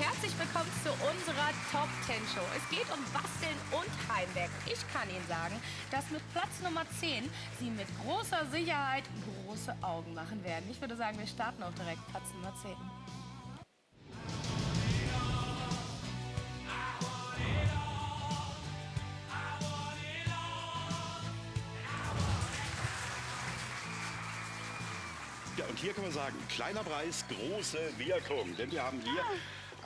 Herzlich willkommen zu unserer Top 10 Show. Es geht um Basteln und Heimwerk. Ich kann Ihnen sagen, dass mit Platz Nummer 10 Sie mit großer Sicherheit große Augen machen werden. Ich würde sagen, wir starten auch direkt Platz Nummer 10. Ja, und hier kann man sagen, kleiner Preis, große Wirkung. Denn wir haben hier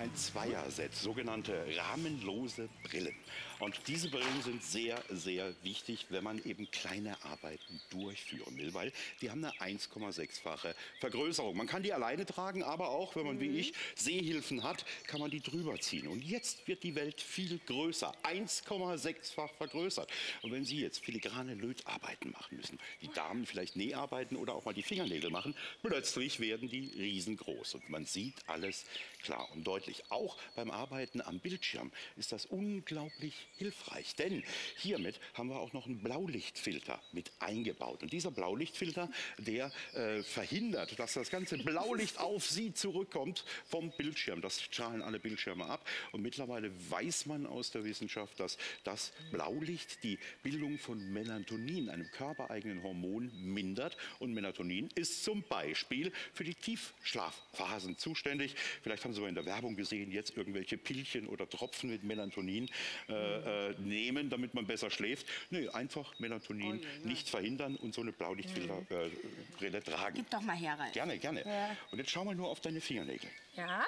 ein Zweierset, sogenannte rahmenlose Brillen. Und diese Brillen sind sehr, sehr wichtig, wenn man eben kleine Arbeiten durchführen will, weil die haben eine 1,6-fache Vergrößerung. Man kann die alleine tragen, aber auch, wenn man wie ich Sehhilfen hat, kann man die drüber ziehen. Und jetzt wird die Welt viel größer, 1,6-fach vergrößert. Und wenn Sie jetzt filigrane Lötarbeiten machen müssen, die Damen vielleicht Näharbeiten oder auch mal die Fingernägel machen, plötzlich werden die riesengroß und man sieht alles klar und deutlich. Auch beim Arbeiten am Bildschirm ist das unglaublich hilfreich, denn hiermit haben wir auch noch einen Blaulichtfilter mit eingebaut. Und dieser Blaulichtfilter, der äh, verhindert, dass das ganze Blaulicht auf Sie zurückkommt vom Bildschirm. Das strahlen alle Bildschirme ab. Und mittlerweile weiß man aus der Wissenschaft, dass das Blaulicht die Bildung von Melatonin, einem körpereigenen Hormon, mindert. Und Melatonin ist zum Beispiel für die Tiefschlafphasen zuständig. Vielleicht haben Sie mal in der Werbung gesehen, jetzt irgendwelche Pillchen oder Tropfen mit Melatonin äh, äh, nehmen, damit man besser schläft. Nee, einfach Melatonin nicht verhindern und so eine Blaulichtfilterbrille tragen. Gib doch mal her, Ralf. Gerne, gerne. Ja. Und jetzt schau mal nur auf deine Fingernägel. Ja?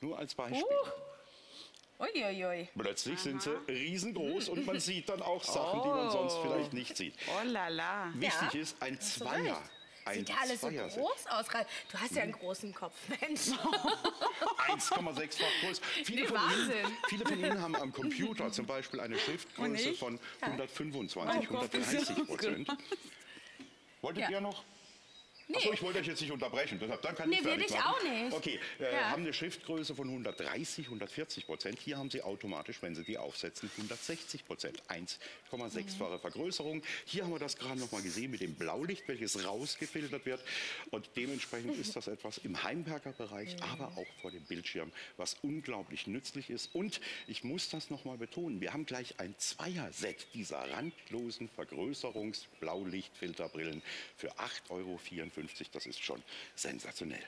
Nur als Beispiel. Uh. Uiuiui. Plötzlich sind sie riesengroß und man sieht dann auch Sachen, die man sonst vielleicht nicht sieht. Oh la la. Wichtig Ja, ist ein Zweier. Sieht ja alles so groß aus. Du hast ja einen großen Kopf, Mensch. 1,6-fach größer. Viele Nee, von, Ihnen, viele von Ihnen haben am Computer zum Beispiel eine Schriftgröße von 125, Oh Gott, das ist 130 Prozent. Wolltet Ja. ihr noch? Achso, ich wollte euch jetzt nicht unterbrechen, deshalb dann kann Nee, ich fertig will ich auch nicht. Okay, äh, Ja. haben eine Schriftgröße von 130, 140 Prozent. Hier haben Sie automatisch, wenn Sie die aufsetzen, 160 Prozent. 1,6-fache Mhm. Vergrößerung. Hier haben wir das gerade noch mal gesehen mit dem Blaulicht, welches rausgefiltert wird. Und dementsprechend ist das etwas im Heimwerkerbereich, Mhm. aber auch vor dem Bildschirm, was unglaublich nützlich ist. Und ich muss das noch mal betonen, wir haben gleich ein Zweierset dieser randlosen Vergrößerungs-Blaulichtfilterbrillen für 8,54 Euro. Das ist schon sensationell.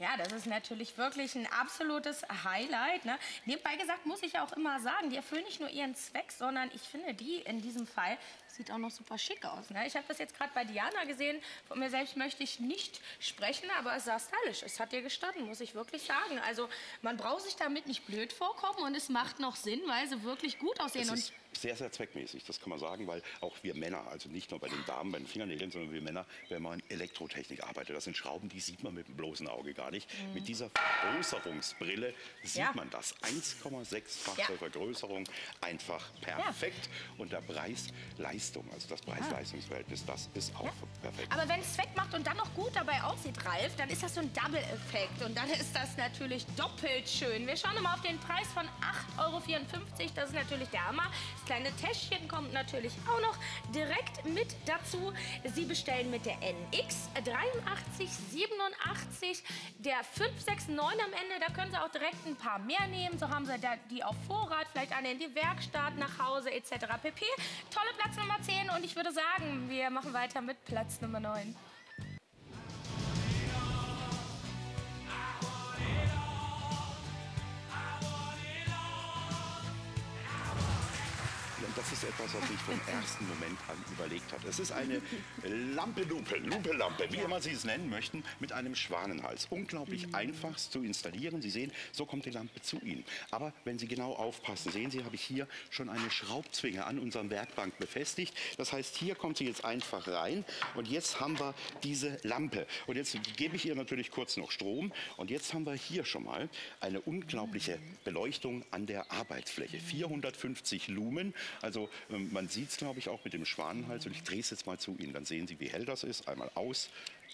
Ja, das ist natürlich wirklich ein absolutes Highlight. Ne? Nebenbei gesagt muss ich auch immer sagen, die erfüllen nicht nur ihren Zweck, sondern ich finde, die in diesem Fall sieht auch noch super schick aus. Ne? Ich habe das jetzt gerade bei Diana gesehen. Von mir selbst möchte ich nicht sprechen, aber es sah stylisch. Es hat dir gestanden, muss ich wirklich sagen. Also man braucht sich damit nicht blöd vorkommen und es macht noch Sinn, weil sie wirklich gut aussehen. Und sehr, sehr zweckmäßig, das kann man sagen, weil auch wir Männer, also nicht nur bei den Damen, bei den Fingernägeln, sondern wir Männer, wenn man in Elektrotechnik arbeitet, das sind Schrauben, die sieht man mit dem bloßen Auge gar nicht. Mit dieser Vergrößerungsbrille sieht Mhm. Ja. man das. 1,6-fache Ja. Vergrößerung, einfach perfekt. Und der Preis-Leistung, also das Preis-Leistungs-Verhältnis, das ist auch perfekt. Aber wenn es Zweck macht und dann noch gut dabei aussieht, Ralf, dann ist das so ein Double-Effekt. Und dann ist das natürlich doppelt schön. Wir schauen mal auf den Preis von 8,54 Euro. Das ist natürlich der Hammer. Kleine Täschchen kommt natürlich auch noch direkt mit dazu. Sie bestellen mit der NX 8387, der 569 am Ende. Da können Sie auch direkt ein paar mehr nehmen. So haben Sie die auf Vorrat, vielleicht eine in die Werkstatt, nach Hause etc. pp. Tolle Platz Nummer 10 und ich würde sagen, wir machen weiter mit Platz Nummer 9. das ist etwas, was ich vom ersten Moment an überlegt habe. Es ist eine Lampe-Lupe, Lupe-Lampe, wie immer Sie es nennen möchten, mit einem Schwanenhals. Unglaublich einfach zu installieren. Sie sehen, so kommt die Lampe zu Ihnen. Aber wenn Sie genau aufpassen, sehen Sie, habe ich hier schon eine Schraubzwinge an unserem Werkbank befestigt. Das heißt, hier kommt sie jetzt einfach rein und jetzt haben wir diese Lampe. Und jetzt gebe ich ihr natürlich kurz noch Strom und jetzt haben wir hier schon mal eine unglaubliche Beleuchtung an der Arbeitsfläche. 450 Lumen, also ähm, man sieht es, glaube ich, auch mit dem Schwanenhals. Und ich drehe es jetzt mal zu Ihnen, dann sehen Sie, wie hell das ist. Einmal aus,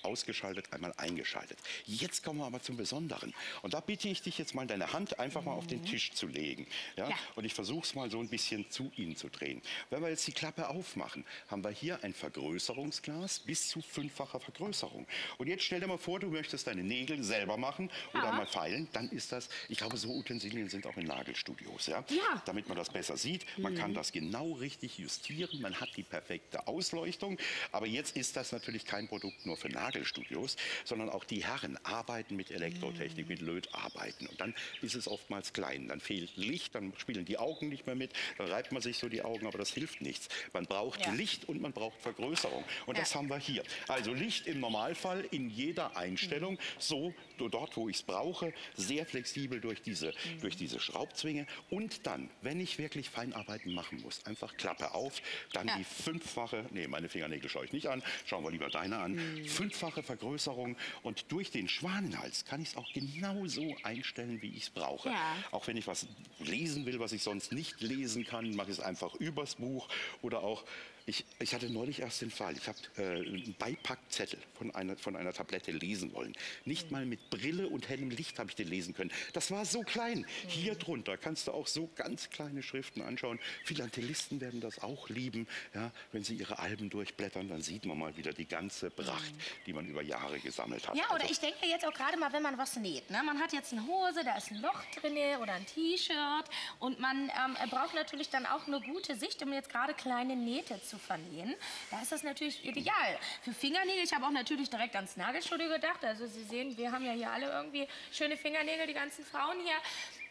ausgeschaltet, einmal eingeschaltet. Jetzt kommen wir aber zum Besonderen. Und da bitte ich dich jetzt mal deine Hand einfach mal auf den Tisch zu legen. Ja? Ja. Und ich versuche es mal so ein bisschen zu Ihnen zu drehen. Wenn wir jetzt die Klappe aufmachen, haben wir hier ein Vergrößerungsglas bis zu fünffacher Vergrößerung. Und jetzt stell dir mal vor, du möchtest deine Nägel selber machen oder Ja. mal feilen. Dann ist das, ich glaube, so Utensilien sind auch in Nagelstudios. Ja? Ja. Damit man das besser sieht. Man kann das genau richtig justieren. Man hat die perfekte Ausleuchtung. Aber jetzt ist das natürlich kein Produkt nur für Nagelstudios, sondern auch die Herren arbeiten mit Elektrotechnik, mit Lötarbeiten. Und dann ist es oftmals klein. Dann fehlt Licht, dann spielen die Augen nicht mehr mit. Dann reibt man sich so die Augen, aber das hilft nichts. Man braucht Ja. Licht und man braucht Vergrößerung. Und Ja. das haben wir hier. Also Licht im Normalfall in jeder Einstellung, so dort, wo ich es brauche, sehr flexibel durch diese, durch diese Schraubzwinge. Und dann, wenn ich wirklich Feinarbeiten machen muss, einfach Klappe auf, dann Ja. die fünffache, nee, meine Fingernägel schaue ich nicht an, schauen wir lieber deine an, fünffache Vergrößerung und durch den Schwanenhals kann ich es auch genau so einstellen, wie ich es brauche. Ja. Auch wenn ich was lesen will, was ich sonst nicht lesen kann, mache ich es einfach übers Buch oder auch ich, ich hatte neulich erst den Fall, ich habe äh, einen Beipackzettel von einer, von einer Tablette lesen wollen. Nicht mal mit Brille und hellem Licht habe ich den lesen können. Das war so klein. Hier drunter kannst du auch so ganz kleine Schriften anschauen. Philatelisten werden das auch lieben. Ja, wenn sie ihre Alben durchblättern, dann sieht man mal wieder die ganze Pracht, die man über Jahre gesammelt hat. Ja, oder Also- ich denke jetzt auch gerade mal, wenn man was näht. Ne? Man hat jetzt eine Hose, da ist ein Loch drin oder ein T-Shirt. Und man ähm, braucht natürlich dann auch eine gute Sicht, um jetzt gerade kleine Nähte zu vernähen. Da ist das natürlich ideal. Für Fingernägel, ich habe auch natürlich direkt ans Nagelstudio gedacht. Also Sie sehen, wir haben ja hier alle irgendwie schöne Fingernägel, die ganzen Frauen hier.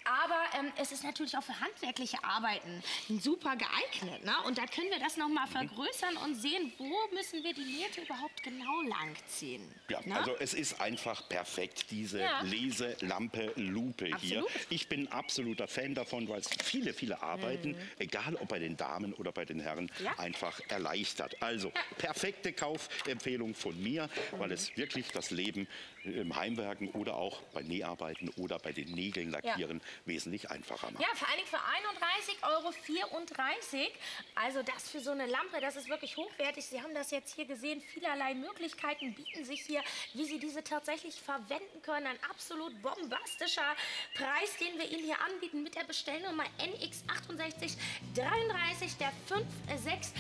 Aber ähm, es ist natürlich auch für handwerkliche Arbeiten super geeignet. Ne? Und da können wir das noch mal vergrößern und sehen, wo müssen wir die Nähte überhaupt genau lang ziehen. Ja, ne? also es ist einfach perfekt, diese Ja. Leselampe Lupe hier. Absolut. Ich bin absoluter Fan davon, weil es viele, viele Arbeiten, egal ob bei den Damen oder bei den Herren, Mhm. Ja. einfach erleichtert. Also perfekte Kaufempfehlung von mir, weil es wirklich das Leben im Heimwerken oder auch bei Näharbeiten oder bei den Nägeln lackieren wesentlich einfacher macht. Ja, vor allen Dingen für 31,34 Euro. Also das für so eine Lampe, das ist wirklich hochwertig. Sie haben das jetzt hier gesehen. Vielerlei Möglichkeiten bieten sich hier, wie Sie diese tatsächlich verwenden können. Ein absolut bombastischer Preis, den wir Ihnen hier anbieten mit der Bestellnummer NX6833, der 569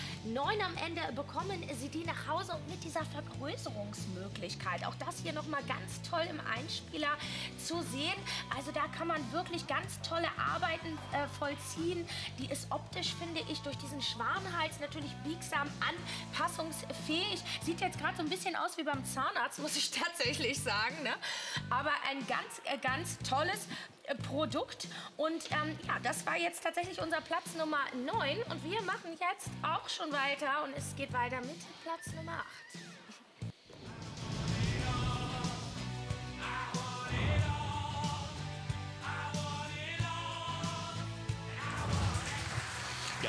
am Ende bekommen Sie die nach Hause und mit dieser Vergrößerungsmöglichkeit. Auch das hier nochmal ganz toll im Einspieler zu sehen. Also da kann man wirklich ganz tolle Arbeiten äh, vollziehen. Die ist optisch, finde ich, durch diesen Schwanenhals natürlich biegsam anpassungsfähig. Sieht jetzt gerade so ein bisschen aus wie beim Zahnarzt, muss ich tatsächlich sagen. Ne? Aber ein ganz, äh, ganz tolles äh, Produkt. Und ähm, ja, das war jetzt tatsächlich unser Platz Nummer 9. Und wir machen jetzt auch schon weiter. Und es geht weiter mit Platz Nummer 8.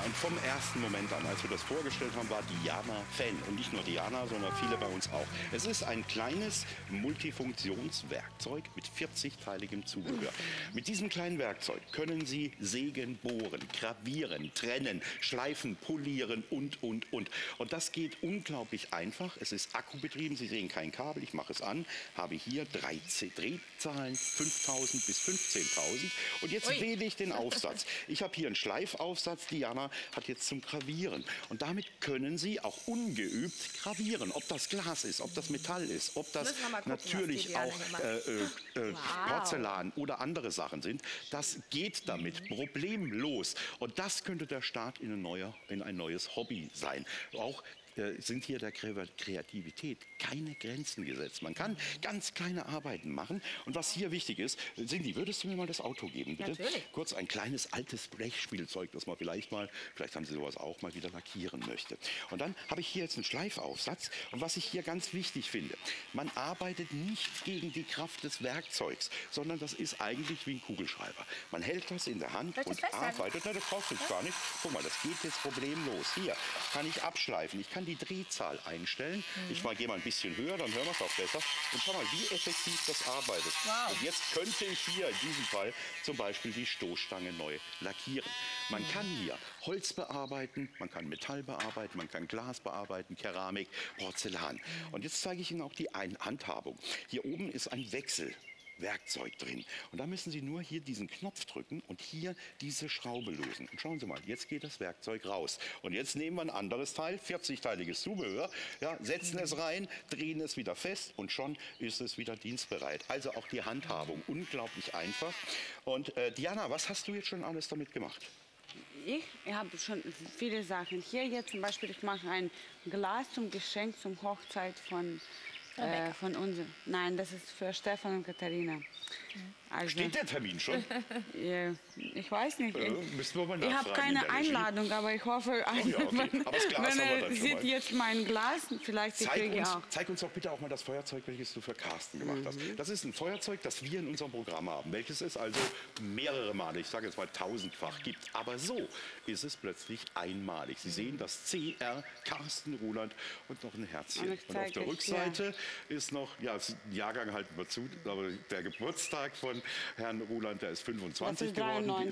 Ja, und vom ersten Moment an, als wir das vorgestellt haben, war Diana Fan. Und nicht nur Diana, sondern viele bei uns auch. Es ist ein kleines Multifunktionswerkzeug mit 40-teiligem Zubehör. Mit diesem kleinen Werkzeug können Sie sägen, bohren, gravieren, trennen, schleifen, polieren und, und, und. Und das geht unglaublich einfach. Es ist akkubetrieben. Sie sehen kein Kabel. Ich mache es an. Habe hier drei C- Drehzahlen, 5000 bis 15.000. Und jetzt Ui. wähle ich den Aufsatz. Ich habe hier einen Schleifaufsatz. Diana hat jetzt zum Gravieren. Und damit können Sie auch ungeübt gravieren. Ob das Glas ist, ob das Metall ist, ob das gucken, natürlich auch äh, äh, äh, Wow. Porzellan oder andere Sachen sind. Das geht damit problemlos. Und das könnte der Start in, ein neuer, in ein neues Hobby sein. Auch sind hier der Kre- Kreativität keine Grenzen gesetzt. Man kann ganz kleine Arbeiten machen. Und was hier wichtig ist, Cindy, würdest du mir mal das Auto geben, bitte? Natürlich. Kurz ein kleines altes Blechspielzeug, das man vielleicht mal, vielleicht haben Sie sowas auch mal wieder lackieren möchte. Und dann habe ich hier jetzt einen Schleifaufsatz. Und was ich hier ganz wichtig finde, man arbeitet nicht gegen die Kraft des Werkzeugs, sondern das ist eigentlich wie ein Kugelschreiber. Man hält das in der Hand Soll und arbeitet. Na, das brauchst du jetzt gar nicht. Guck mal, das geht jetzt problemlos. Hier kann ich abschleifen, ich kann die die Drehzahl einstellen. Mhm. Ich gehe mal ein bisschen höher, dann hören wir es auch besser. Und schau mal, wie effektiv das arbeitet. Wow. Und jetzt könnte ich hier in diesem Fall zum Beispiel die Stoßstange neu lackieren. Man kann hier Holz bearbeiten, man kann Metall bearbeiten, man kann Glas bearbeiten, Keramik, Porzellan. Und jetzt zeige ich Ihnen auch die Handhabung. Hier oben ist ein Wechsel. Werkzeug drin. Und da müssen Sie nur hier diesen Knopf drücken und hier diese Schraube lösen. Und schauen Sie mal, jetzt geht das Werkzeug raus. Und jetzt nehmen wir ein anderes Teil, 40-teiliges Zubehör, ja, setzen es rein, drehen es wieder fest und schon ist es wieder dienstbereit. Also auch die Handhabung unglaublich einfach. Und äh, Diana, was hast du jetzt schon alles damit gemacht? Ich habe schon viele Sachen. Hier jetzt zum Beispiel, ich mache ein Glas zum Geschenk zum Hochzeit von äh, von uns. Nein, das ist für Stefan und Katharina. Also, Steht der Termin schon? Ja, ich weiß nicht. Äh, müssen wir mal ich habe keine Einladung, aber ich hoffe, oh, ja, okay. aber das Glas wenn er sieht jetzt mein Glas, vielleicht zeig uns, auch. Zeig uns doch bitte auch mal das Feuerzeug, welches du für Carsten gemacht mhm. hast. Das ist ein Feuerzeug, das wir in unserem Programm haben, welches es also mehrere Male, ich sage jetzt mal tausendfach gibt. Aber so ist es plötzlich einmalig. Sie sehen das CR Carsten Ruland und noch ein Herzchen. Und, und auf der Rückseite ja. ist noch, ja, Jahrgang halten wir zu, aber der Geburtstag von Herrn Roland, der ist 25 geworden.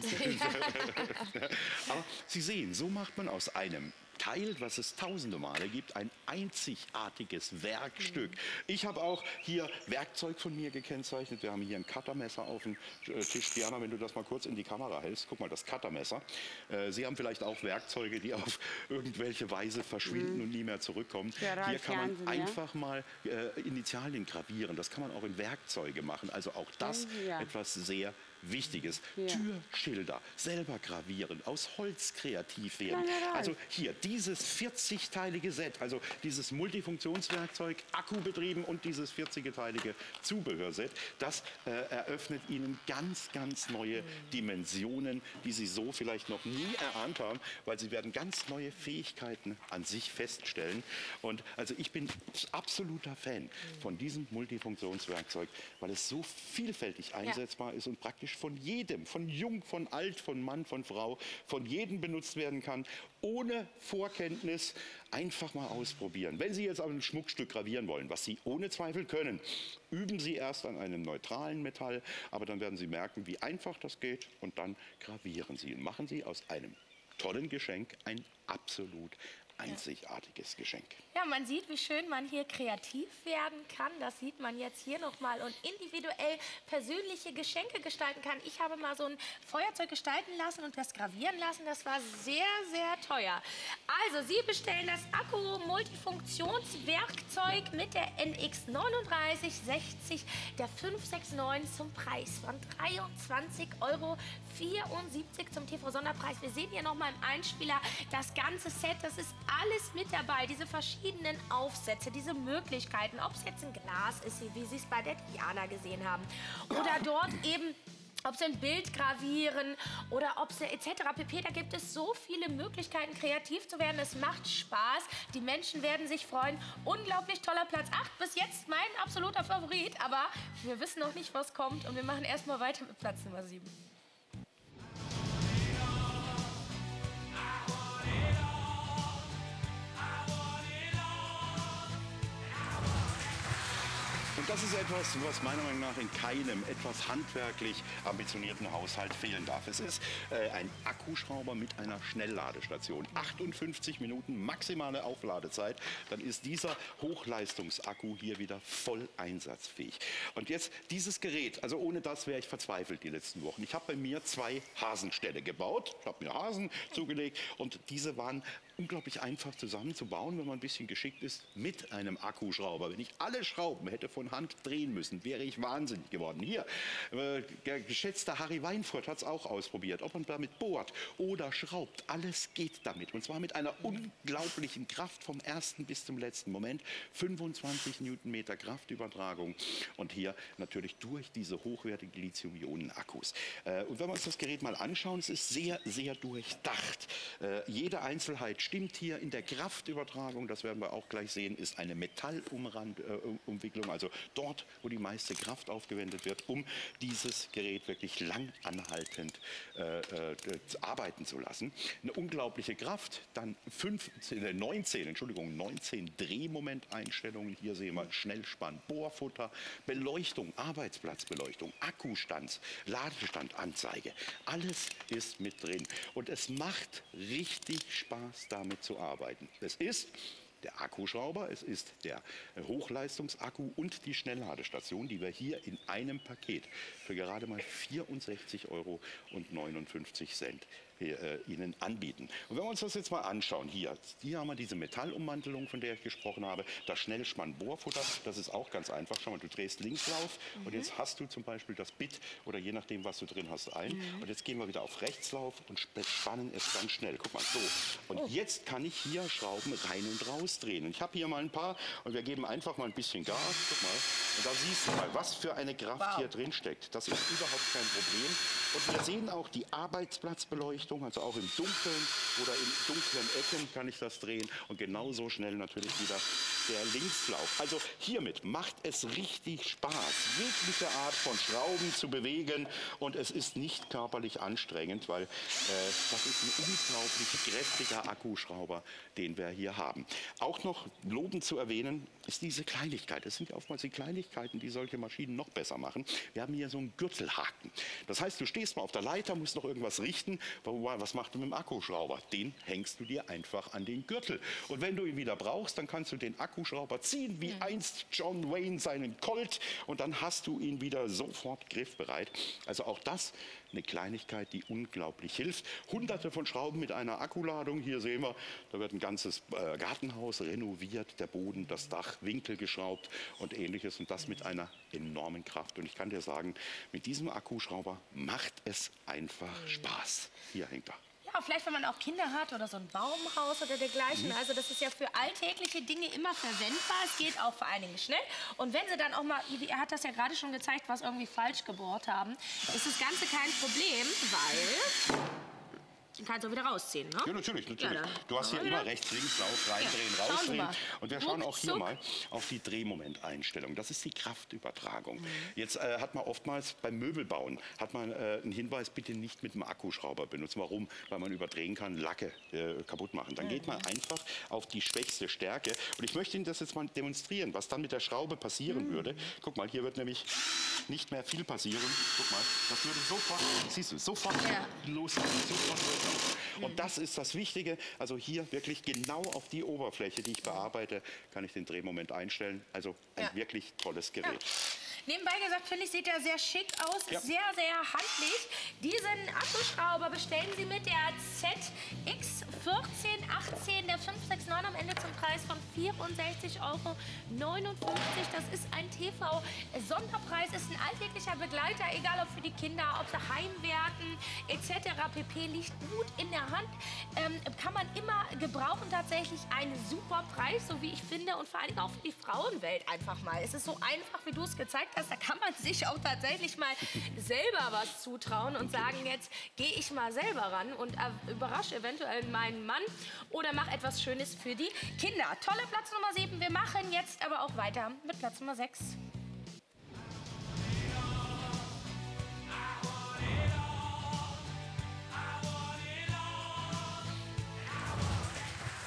Aber Sie sehen, so macht man aus einem Teil, was es tausende Male gibt, ein einzigartiges Werkstück. Ich habe auch hier Werkzeug von mir gekennzeichnet. Wir haben hier ein Cuttermesser auf dem äh, Tisch. Diana, wenn du das mal kurz in die Kamera hältst, guck mal, das Cuttermesser. Äh, Sie haben vielleicht auch Werkzeuge, die auf irgendwelche Weise verschwinden mhm. und nie mehr zurückkommen. Ja, hier kann man Fernsehen, einfach ja? mal äh, Initialien gravieren. Das kann man auch in Werkzeuge machen. Also auch das ja. etwas sehr Wichtiges. Ja. Türschilder selber gravieren, aus Holz kreativ werden. Also hier dieses 40-teilige Set, also dieses Multifunktionswerkzeug, Akkubetrieben und dieses 40-teilige Zubehörset, das äh, eröffnet Ihnen ganz, ganz neue Dimensionen, die Sie so vielleicht noch nie erahnt haben, weil Sie werden ganz neue Fähigkeiten an sich feststellen. Und also ich bin absoluter Fan von diesem Multifunktionswerkzeug, weil es so vielfältig einsetzbar ja. ist und praktisch von jedem, von jung, von alt, von Mann, von Frau, von jedem benutzt werden kann, ohne Vorkenntnis einfach mal ausprobieren. Wenn Sie jetzt ein Schmuckstück gravieren wollen, was Sie ohne Zweifel können, üben Sie erst an einem neutralen Metall, aber dann werden Sie merken, wie einfach das geht und dann gravieren Sie und machen Sie aus einem tollen Geschenk ein absolut einzigartiges Geschenk. Ja, man sieht, wie schön man hier kreativ werden kann. Das sieht man jetzt hier nochmal und individuell persönliche Geschenke gestalten kann. Ich habe mal so ein Feuerzeug gestalten lassen und das gravieren lassen. Das war sehr, sehr teuer. Also, Sie bestellen das Akku-Multifunktionswerkzeug mit der NX 3960 der 569 zum Preis von 23,74 Euro zum TV-Sonderpreis. Wir sehen hier nochmal im Einspieler das ganze Set. Das ist alles mit dabei. Diese verschiedenen Aufsätze, diese Möglichkeiten, ob es jetzt ein Glas ist, wie Sie es bei der Diana gesehen haben, oder dort eben ob sie ein Bild gravieren oder ob sie etc. pp. Da gibt es so viele Möglichkeiten, kreativ zu werden. Es macht Spaß. Die Menschen werden sich freuen. Unglaublich toller Platz 8. Bis jetzt mein absoluter Favorit. Aber wir wissen noch nicht, was kommt. Und wir machen erstmal weiter mit Platz Nummer 7. das ist etwas, was meiner Meinung nach in keinem etwas handwerklich ambitionierten Haushalt fehlen darf. Es ist äh, ein Akkuschrauber mit einer Schnellladestation. 58 Minuten maximale Aufladezeit. Dann ist dieser Hochleistungsakku hier wieder voll einsatzfähig. Und jetzt dieses Gerät, also ohne das wäre ich verzweifelt die letzten Wochen. Ich habe bei mir zwei Hasenställe gebaut. Ich habe mir Hasen zugelegt und diese waren unglaublich einfach zusammenzubauen, wenn man ein bisschen geschickt ist, mit einem Akkuschrauber. Wenn ich alle Schrauben hätte von Hand drehen müssen, wäre ich wahnsinnig geworden. Hier, äh, der Harry Weinfurt hat es auch ausprobiert, ob man damit bohrt oder schraubt. Alles geht damit. Und zwar mit einer unglaublichen Kraft vom ersten bis zum letzten Moment. 25 Newtonmeter Kraftübertragung. Und hier natürlich durch diese hochwertigen Lithium-Ionen-Akkus. Äh, und wenn wir uns das Gerät mal anschauen, es ist sehr, sehr durchdacht. Äh, jede Einzelheit stimmt hier in der Kraftübertragung, das werden wir auch gleich sehen, ist eine Metallumwicklung, also dort, wo die meiste Kraft aufgewendet wird, um dieses Gerät wirklich lang anhaltend äh, äh, arbeiten zu lassen. Eine unglaubliche Kraft, dann 15, 19, äh, Entschuldigung, 19 Drehmomenteinstellungen. Hier sehen wir Schnellspann, Bohrfutter, Beleuchtung, Arbeitsplatzbeleuchtung, Akkustand, Ladestandanzeige. Alles ist mit drin. Und es macht richtig Spaß, damit zu arbeiten. Es ist der Akkuschrauber, es ist der Hochleistungsakku und die Schnellladestation, die wir hier in einem Paket für gerade mal 64,59 Euro Ihnen anbieten. Und wenn wir uns das jetzt mal anschauen, hier, hier haben wir diese Metallummantelung, von der ich gesprochen habe, das Schnellspann-Bohrfutter, das ist auch ganz einfach. Schau mal, du drehst Linkslauf mhm. und jetzt hast du zum Beispiel das Bit oder je nachdem, was du drin hast, ein. Mhm. Und jetzt gehen wir wieder auf Rechtslauf und spannen es ganz schnell. Guck mal, so. Und oh. jetzt kann ich hier Schrauben rein und raus drehen. Und ich habe hier mal ein paar und wir geben einfach mal ein bisschen Gas. Guck mal. Und da siehst du mal, was für eine Kraft wow. hier drin steckt. Das ist überhaupt kein Problem. Und wir sehen auch die Arbeitsplatzbeleuchtung Beleuchtung, also auch im Dunkeln oder in dunklen Ecken kann ich das drehen und genauso schnell natürlich wieder der Linkslauf. Also hiermit macht es richtig Spaß, jegliche Art von Schrauben zu bewegen und es ist nicht körperlich anstrengend, weil äh, das ist ein unglaublich kräftiger Akkuschrauber, den wir hier haben. Auch noch lobend zu erwähnen ist diese Kleinigkeit. Es sind ja oftmals die Kleinigkeiten, die solche Maschinen noch besser machen. Wir haben hier so einen Gürtelhaken. Das heißt, du stehst mal auf der Leiter, musst noch irgendwas richten. Was machst du mit dem Akkuschrauber? Den hängst du dir einfach an den Gürtel. Und wenn du ihn wieder brauchst, dann kannst du den Akkuschrauber ziehen, wie einst John Wayne seinen Colt. Und dann hast du ihn wieder sofort griffbereit. Also auch das eine Kleinigkeit, die unglaublich hilft. Hunderte von Schrauben mit einer Akkuladung. Hier sehen wir, da wird ein ganzes äh, Gartenhaus renoviert, der Boden, das Dach, Winkel geschraubt und ähnliches. Und das mit einer enormen Kraft. Und ich kann dir sagen, mit diesem Akkuschrauber macht es einfach Spaß. Hier hängt er. Ja, vielleicht wenn man auch Kinder hat oder so ein Baumhaus oder dergleichen. Mhm. Also das ist ja für alltägliche Dinge immer verwendbar. Es geht auch vor allen Dingen schnell. Und wenn Sie dann auch mal, er hat das ja gerade schon gezeigt, was irgendwie falsch gebohrt haben, ist das Ganze kein Problem, weil den kannst du auch wieder rausziehen, ne? Ja, natürlich, natürlich. Ja, du hast hier immer rechts, links, Lauf, reindrehen, ja. rausdrehen. Und wir schauen auch hier mal auf die Drehmomenteinstellung. Das ist die Kraftübertragung. Mhm. Jetzt äh, hat man oftmals beim Möbelbauen hat man äh, einen Hinweis, bitte nicht mit dem Akkuschrauber benutzen. Warum? Weil man überdrehen kann, Lacke äh, kaputt machen. Dann mhm. geht man einfach auf die schwächste Stärke. Und ich möchte Ihnen das jetzt mal demonstrieren, was dann mit der Schraube passieren mhm. würde. Guck mal, hier wird nämlich nicht mehr viel passieren. Guck mal, das würde sofort, siehst du, sofort ja. los, sofort und das ist das Wichtige. Also hier wirklich genau auf die Oberfläche, die ich bearbeite, kann ich den Drehmoment einstellen. Also ein ja. wirklich tolles Gerät. Ja. Nebenbei gesagt, finde ich, sieht er sehr schick aus. Ja. Sehr, sehr handlich. Diesen Akkuschrauber bestellen Sie mit der ZX1418 der 569 am Ende zum Preis von 64,59 Euro. Das ist ein TV-Sonderpreis, ist ein alltäglicher Begleiter, egal ob für die Kinder, ob sie heimwerken etc. pp. liegt gut in der Hand. Ähm, kann man immer gebrauchen, tatsächlich ein super Preis, so wie ich finde, und vor allem auch für die Frauenwelt einfach mal. Es ist so einfach, wie du es gezeigt hast hast, da kann man sich auch tatsächlich mal selber was zutrauen und sagen, jetzt gehe ich mal selber ran und überrasche eventuell meinen Mann oder mache etwas Schönes für die Kinder. Tolle Platz Nummer 7. Wir machen jetzt aber auch weiter mit Platz Nummer 6.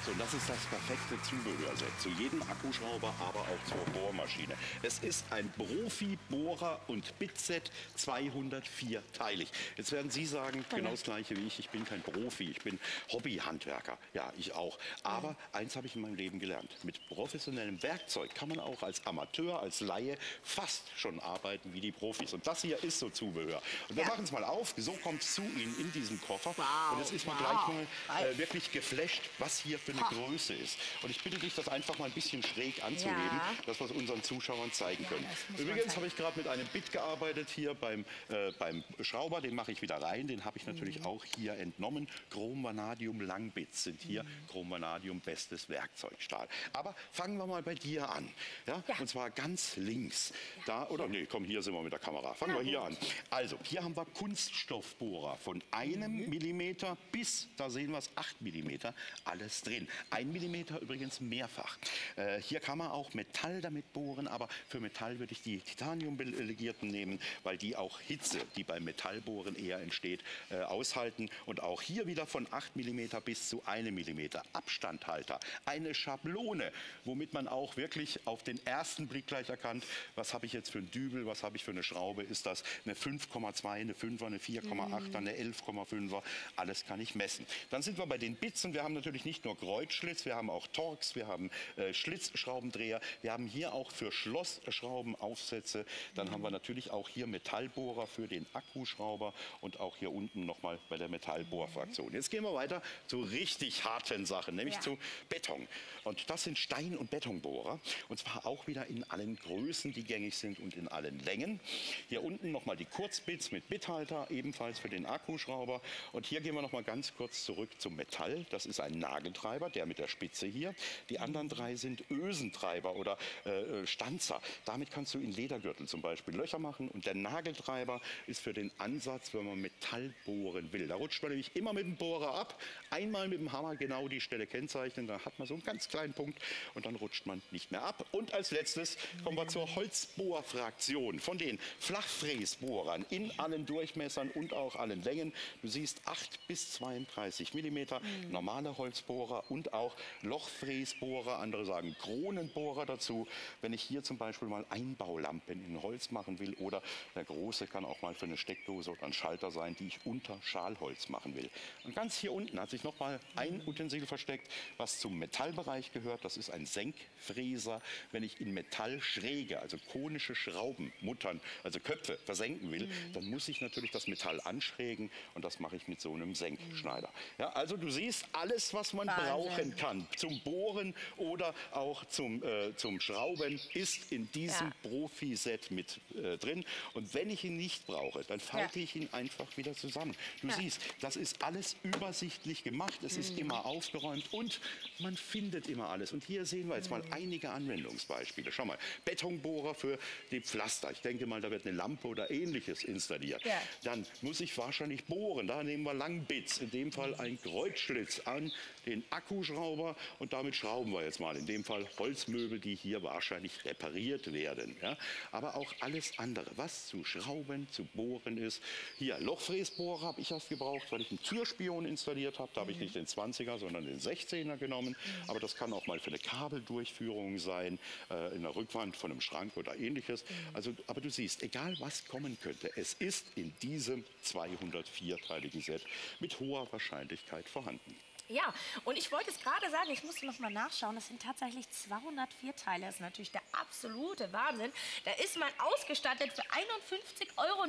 und das ist das perfekte Zubehörset zu jedem Akkuschrauber, aber auch zur Bohrmaschine. Es ist ein Profi-Bohrer und Bitset 204-teilig. Jetzt werden Sie sagen, genau das gleiche wie ich, ich bin kein Profi, ich bin Hobbyhandwerker. Ja, ich auch. Aber eins habe ich in meinem Leben gelernt. Mit professionellem Werkzeug kann man auch als Amateur, als Laie fast schon arbeiten wie die Profis. Und das hier ist so Zubehör. Und wir ja. machen es mal auf. So kommt es zu Ihnen in diesem Koffer. Wow. Und jetzt ist man wow. gleich mal äh, wirklich geflasht, was hier für eine eine Größe ist. Und ich bitte dich, das einfach mal ein bisschen schräg anzuheben, Ja. dass wir es unseren Zuschauern zeigen Ja, können. Übrigens habe ich gerade mit einem Bit gearbeitet hier beim, äh, beim Schrauber. Den mache ich wieder rein. Den habe ich natürlich Mhm. auch hier entnommen. Chrom Vanadium Langbits sind hier. Mhm. Chrom Vanadium bestes Werkzeugstahl. Aber fangen wir mal bei dir an. Ja? Ja. Und zwar ganz links. Da, oder nee, komm, hier sind wir mit der Kamera. Fangen wir hier an. Also, hier haben wir Kunststoffbohrer von einem Mhm. Millimeter bis, da sehen wir es, 8 Millimeter, alles drin. Ein Millimeter übrigens mehrfach. Äh, hier kann man auch Metall damit bohren, aber für Metall würde ich die Titaniumbelegierten nehmen, weil die auch Hitze, die beim Metallbohren eher entsteht, äh, aushalten. Und auch hier wieder von 8 Millimeter bis zu 1 Millimeter Abstandhalter. Eine Schablone, womit man auch wirklich auf den ersten Blick gleich erkannt, was habe ich jetzt für einen Dübel, was habe ich für eine Schraube, ist das eine 5,2, eine 5er, eine 4,8er, eine 11,5er, alles kann ich messen. Dann sind wir bei den Bits und wir haben natürlich nicht nur Kreuzschlitz, wir haben auch Torx, wir haben äh, Schlitzschraubendreher, wir haben hier auch für Schlossschrauben Aufsätze, dann haben wir natürlich auch hier Metallbohrer für den Akkuschrauber und auch hier unten nochmal bei der Metallbohrfraktion. Jetzt gehen wir weiter zu richtig harten Sachen, nämlich Ja. zu Beton. Und das sind Stein- und Betonbohrer. Und zwar auch wieder in allen Größen, die gängig sind und in allen Längen. Hier unten nochmal die Kurzbits mit Bithalter, ebenfalls für den Akkuschrauber. Und hier gehen wir nochmal ganz kurz zurück zum Metall. Das ist ein Nageltreiber, der mit der Spitze hier. Die anderen drei sind Ösentreiber oder äh, Stanzer. Damit kannst du in Ledergürtel zum Beispiel Löcher machen. Und der Nageltreiber ist für den Ansatz, wenn man Metall bohren will. Da rutscht man nämlich immer mit dem Bohrer ab. Einmal mit dem Hammer genau die Stelle kennzeichnen. Da hat man so einen ganz kleinen Punkt und dann rutscht man nicht mehr ab. Und als letztes kommen wir zur Holzbohrfraktion von den Flachfräsbohrern in allen Durchmessern und auch allen Längen. Du siehst 8 bis 32 Millimeter normale Holzbohrer und auch Lochfräsbohrer. Andere sagen Kronenbohrer dazu. Wenn ich hier zum Beispiel mal Einbaulampen in Holz machen will oder der große kann auch mal für eine Steckdose oder ein Schalter sein, die ich unter Schalholz machen will. Und ganz hier unten hat sich noch mal ein Utensil versteckt, was zum Metallbereich gehört. Das ist ein Senkfräser. Wenn ich in Metall schräge, also konische Schrauben, Muttern, also Köpfe versenken will, dann muss ich natürlich das Metall anschrägen und das mache ich mit so einem Senkschneider. Ja, also du siehst alles, was man Wahnsinn. Brauchen kann zum Bohren oder auch zum, äh, zum Schrauben, ist in diesem Ja. Profi-Set mit äh, drin. Und wenn ich ihn nicht brauche, dann falte Ja. ich ihn einfach wieder zusammen. Du Ja. siehst, das ist alles übersichtlich gemacht, es ist immer aufgeräumt und man findet immer alles. Und hier sehen wir jetzt mal einige Anwendungsbeispiele. Schau mal, Betonbohrer für die Pflaster. Ich denke mal, da wird eine Lampe oder ähnliches installiert. Dann muss ich wahrscheinlich bohren. Da nehmen wir Langbits, in dem Fall ein Kreuzschlitz an den Akkuschrauber und damit schrauben wir jetzt mal. In dem Fall Holzmöbel, die hier wahrscheinlich repariert werden. Ja? Aber auch alles andere, was zu schrauben, zu bohren ist. Hier Lochfräsbohrer habe ich erst gebraucht, weil ich einen Türspion installiert habe. Da habe ich nicht den 20er, sondern den 16er genommen. Aber das kann auch mal für eine Kabeldurchführung sein, äh, in der Rückwand von einem Schrank oder ähnliches. Also, aber du siehst, egal was kommen könnte, es ist in diesem 204-teiligen Set mit hoher Wahrscheinlichkeit vorhanden. Ja, und ich wollte es gerade sagen, ich musste noch mal nachschauen, das sind tatsächlich 204 Teile. Das ist natürlich der absolute Wahnsinn. Da ist man ausgestattet für 51,29 Euro.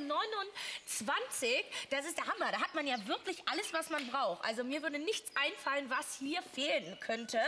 Das ist der Hammer. Da hat man ja wirklich alles, was man braucht. Also mir würde nichts einfallen, was hier fehlen könnte.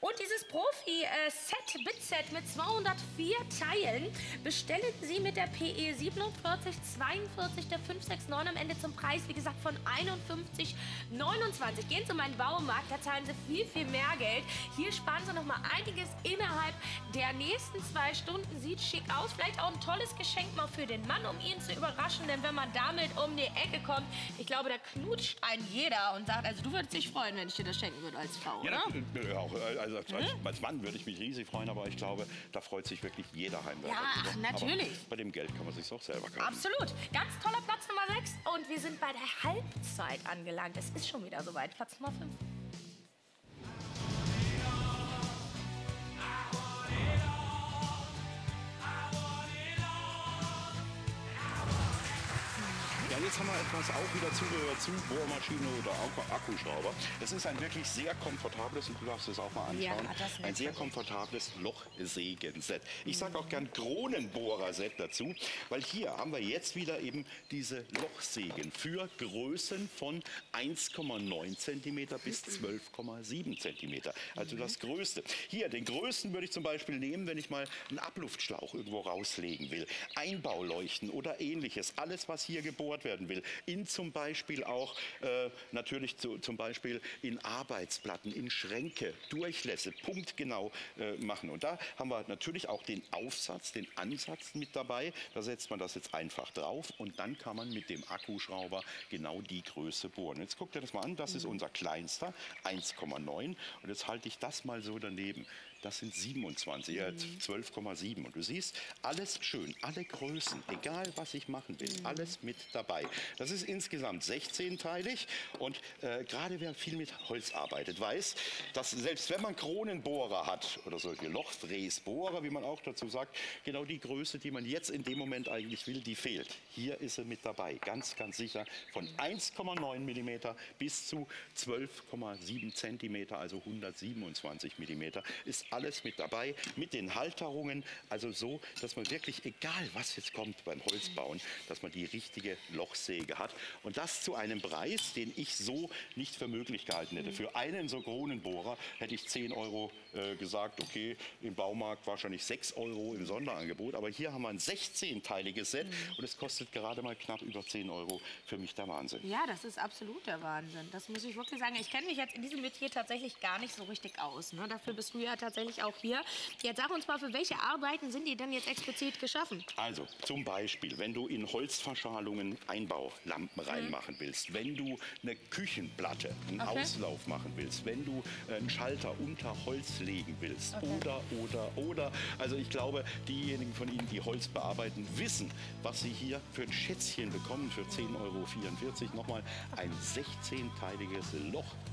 Und dieses Profi-Set, Bit-Set mit 204 Teilen bestellen Sie mit der PE 4742 der 569 am Ende zum Preis, wie gesagt, von 51,29. Gehen Sie meinen Baumarkt, da zahlen Sie viel, viel mehr Geld. Hier sparen Sie noch mal einiges innerhalb der nächsten zwei Stunden. Sieht schick aus. Vielleicht auch ein tolles Geschenk mal für den Mann, um ihn zu überraschen. Denn wenn man damit um die Ecke kommt, ich glaube, da knutscht ein jeder und sagt, also du würdest dich freuen, wenn ich dir das schenken würde als Frau, oder? Ja, das- ja, auch, äh, also als, als Mann würde ich mich riesig freuen, aber ich glaube, da freut sich wirklich jeder Heimwerker. Ja, ach, natürlich. Aber bei dem Geld kann man sich auch selber kaufen. Absolut. Ganz toller Platz Nummer 6. Und wir sind bei der Halbzeit angelangt. Es ist schon wieder soweit. Platz Nummer 5. jetzt haben wir etwas auch wieder Zubehör zu Bohrmaschine oder Akku- Akkuschrauber. Das ist ein wirklich sehr komfortables, und du darfst es auch mal anschauen, Ja, ein sehr komfortables Lochsägen-Set. Ich sage auch gern Kronenbohrer-Set dazu, weil hier haben wir jetzt wieder eben diese Lochsägen für Größen von 1,9 cm bis 12,7 cm. Also das Größte. Hier, den größten würde ich zum Beispiel nehmen, wenn ich mal einen Abluftschlauch irgendwo rauslegen will. Einbauleuchten oder ähnliches. Alles, was hier gebohrt werden will. In zum Beispiel auch äh, natürlich zu, zum Beispiel in Arbeitsplatten, in Schränke, Durchlässe, punktgenau äh, machen. Und da haben wir natürlich auch den Aufsatz, den Ansatz mit dabei. Da setzt man das jetzt einfach drauf und dann kann man mit dem Akkuschrauber genau die Größe bohren. Jetzt guckt ihr das mal an, das ist unser kleinster, 1,9. Und jetzt halte ich das mal so daneben. Das sind 27, äh, 12,7. Und du siehst, alles schön, alle Größen, egal was ich machen will, alles mit dabei. Das ist insgesamt 16-teilig und äh, gerade wer viel mit Holz arbeitet, weiß, dass selbst wenn man Kronenbohrer hat oder solche Lochfräsbohrer, wie man auch dazu sagt, genau die Größe, die man jetzt in dem Moment eigentlich will, die fehlt. Hier ist sie mit dabei, ganz, ganz sicher, von 1,9 mm bis zu 12,7 cm, also 127 mm, ist alles mit dabei, mit den Halterungen, also so, dass man wirklich, egal was jetzt kommt beim Holzbauen, dass man die richtige Lochsäge hat. Und das zu einem Preis, den ich so nicht für möglich gehalten hätte. Für einen so Kronenbohrer hätte ich 10 Euro äh, gesagt, okay, im Baumarkt wahrscheinlich 6 Euro im Sonderangebot. Aber hier haben wir ein 16-teiliges Set und es kostet gerade mal knapp über 10 Euro. Für mich der Wahnsinn. Ja, das ist absolut der Wahnsinn. Das muss ich wirklich sagen. Ich kenne mich jetzt in diesem Metier tatsächlich gar nicht so richtig aus. Ne? Dafür bist du ja tatsächlich auch hier. Jetzt sag uns mal, für welche Arbeiten sind die denn jetzt explizit geschaffen? Also zum Beispiel, wenn du in Holzverschalungen Einbaulampen reinmachen willst, wenn du eine Küchenplatte, einen Okay. Auslauf machen willst, wenn du einen Schalter unter Holz legen willst oder, oder, oder. Also ich glaube, diejenigen von Ihnen, die Holz bearbeiten, wissen, was sie hier für ein Schätzchen bekommen, für 10,44 Euro. Nochmal ein 16-teiliges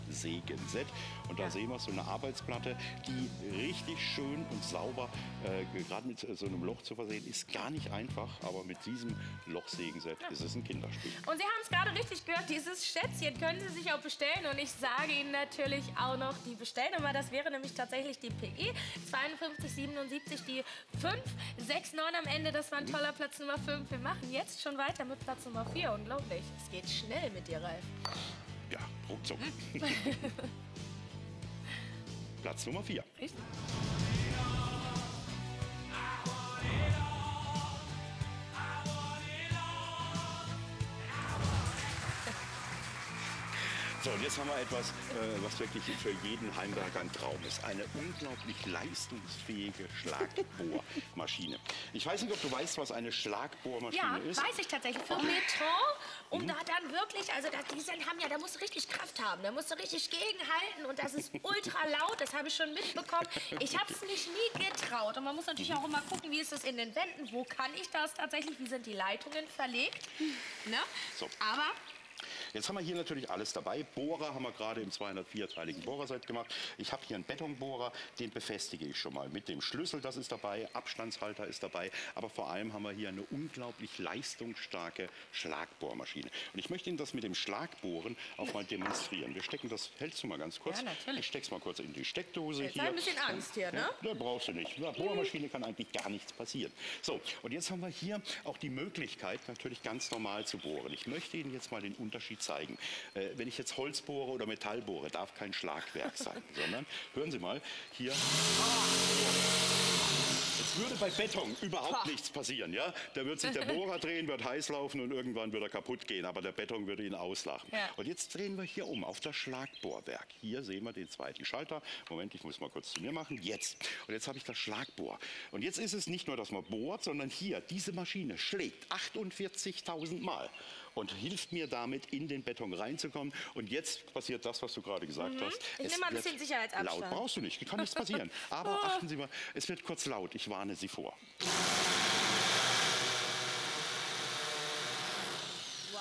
Lochsägenset. Und da Ja. sehen wir so eine Arbeitsplatte, die richtig schön und sauber, äh, gerade mit so einem Loch zu versehen, ist gar nicht einfach. Aber mit diesem Lochsägenset ist es ein Kinderspiel. Und Sie haben es gerade richtig gehört, dieses Schätzchen können Sie sich auch bestellen. Und ich sage Ihnen natürlich auch noch die Bestellnummer. Das wäre nämlich tatsächlich die PE 5277, die 569 am Ende. Das war ein toller Platz Nummer 5. Wir machen jetzt schon weiter mit Platz Nummer 4. Unglaublich. Es geht schnell mit dir, Ralf. Ja, ruckzuck. Platz Nummer 4. Echt? So, und jetzt haben wir etwas, äh, was wirklich für jeden Heimwerker ein Traum ist. Eine unglaublich leistungsfähige Schlagbohrmaschine. Ich weiß nicht, ob du weißt, was eine Schlagbohrmaschine Ja, ist. weiß ich tatsächlich. Für Beton, um da dann wirklich, also da, die sind, haben ja, da musst du richtig Kraft haben, da musst du richtig gegenhalten und das ist ultra laut, das habe ich schon mitbekommen. Ich habe es mich nie getraut und man muss natürlich auch immer gucken, wie ist es in den Wänden, wo kann ich das tatsächlich, wie sind die Leitungen verlegt, ne? So. Aber Jetzt haben wir hier natürlich alles dabei. Bohrer haben wir gerade im 204-teiligen Bohrerset gemacht. Ich habe hier einen Betonbohrer, den befestige ich schon mal mit dem Schlüssel, das ist dabei, Abstandshalter ist dabei, aber vor allem haben wir hier eine unglaublich leistungsstarke Schlagbohrmaschine. Und ich möchte Ihnen das mit dem Schlagbohren auch mal demonstrieren. Wir stecken das, hältst du mal ganz kurz? Ja, natürlich. Ich steck's mal kurz in die Steckdose Jetzt hier. ein bisschen Angst hier, ne? Ja, brauchst du nicht. Mit der Bohrmaschine kann eigentlich gar nichts passieren. So, und jetzt haben wir hier auch die Möglichkeit, natürlich ganz normal zu bohren. Ich möchte Ihnen jetzt mal den Unterschied zeigen. Äh, wenn ich jetzt Holz bohre oder Metall bohre, darf kein Schlagwerk sein, sondern, hören Sie mal, hier... Es würde bei Beton überhaupt nichts passieren, ja? Da wird sich der Bohrer drehen, wird heiß laufen und irgendwann wird er kaputt gehen, aber der Beton würde ihn auslachen. Ja. Und jetzt drehen wir hier um auf das Schlagbohrwerk. Hier sehen wir den zweiten Schalter. Moment, ich muss mal kurz zu mir machen. Jetzt. Und jetzt habe ich das Schlagbohr. Und jetzt ist es nicht nur, dass man bohrt, sondern hier, diese Maschine schlägt 48.000 Mal und hilft mir damit, in den Beton reinzukommen. Und jetzt passiert das, was du gerade gesagt hast. Mhm. Ich Es nehme mal ein bisschen Sicherheitsabstand. Laut brauchst du nicht, kann nichts passieren. Aber achten Sie mal, es wird kurz laut. Ich warne Sie vor.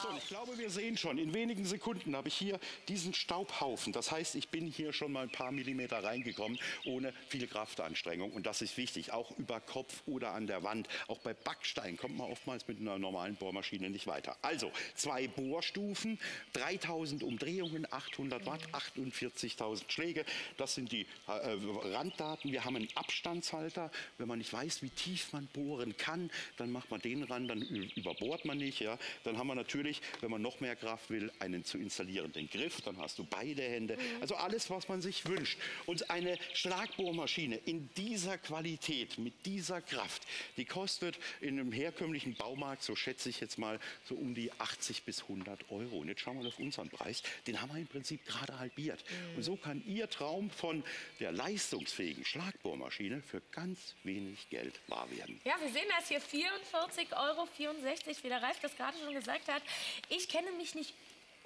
So, ich glaube, wir sehen schon, in wenigen Sekunden habe ich hier diesen Staubhaufen. Das heißt, ich bin hier schon mal ein paar Millimeter reingekommen, ohne viel Kraftanstrengung. Und das ist wichtig, auch über Kopf oder an der Wand. Auch bei Backstein kommt man oftmals mit einer normalen Bohrmaschine nicht weiter. Also, zwei Bohrstufen, 3000 Umdrehungen, 800 Watt, 48.000 Schläge. Das sind die äh, Randdaten. Wir haben einen Abstandshalter. Wenn man nicht weiß, wie tief man bohren kann, dann macht man den ran, dann überbohrt man nicht. Ja. Dann haben wir natürlich, wenn man noch mehr Kraft will, einen zu installierenden Griff. Dann hast du beide Hände. Mhm. Also alles, was man sich wünscht. Und eine Schlagbohrmaschine in dieser Qualität, mit dieser Kraft, die kostet in einem herkömmlichen Baumarkt, so schätze ich jetzt mal, so um die 80 bis 100 Euro. Und jetzt schauen wir auf unseren Preis. Den haben wir im Prinzip gerade halbiert. Mhm. Und so kann Ihr Traum von der leistungsfähigen Schlagbohrmaschine für ganz wenig Geld wahr werden. Ja, wir sehen das hier 44,64 Euro, wie der Ralf das gerade schon gesagt hat. Ich kenne mich nicht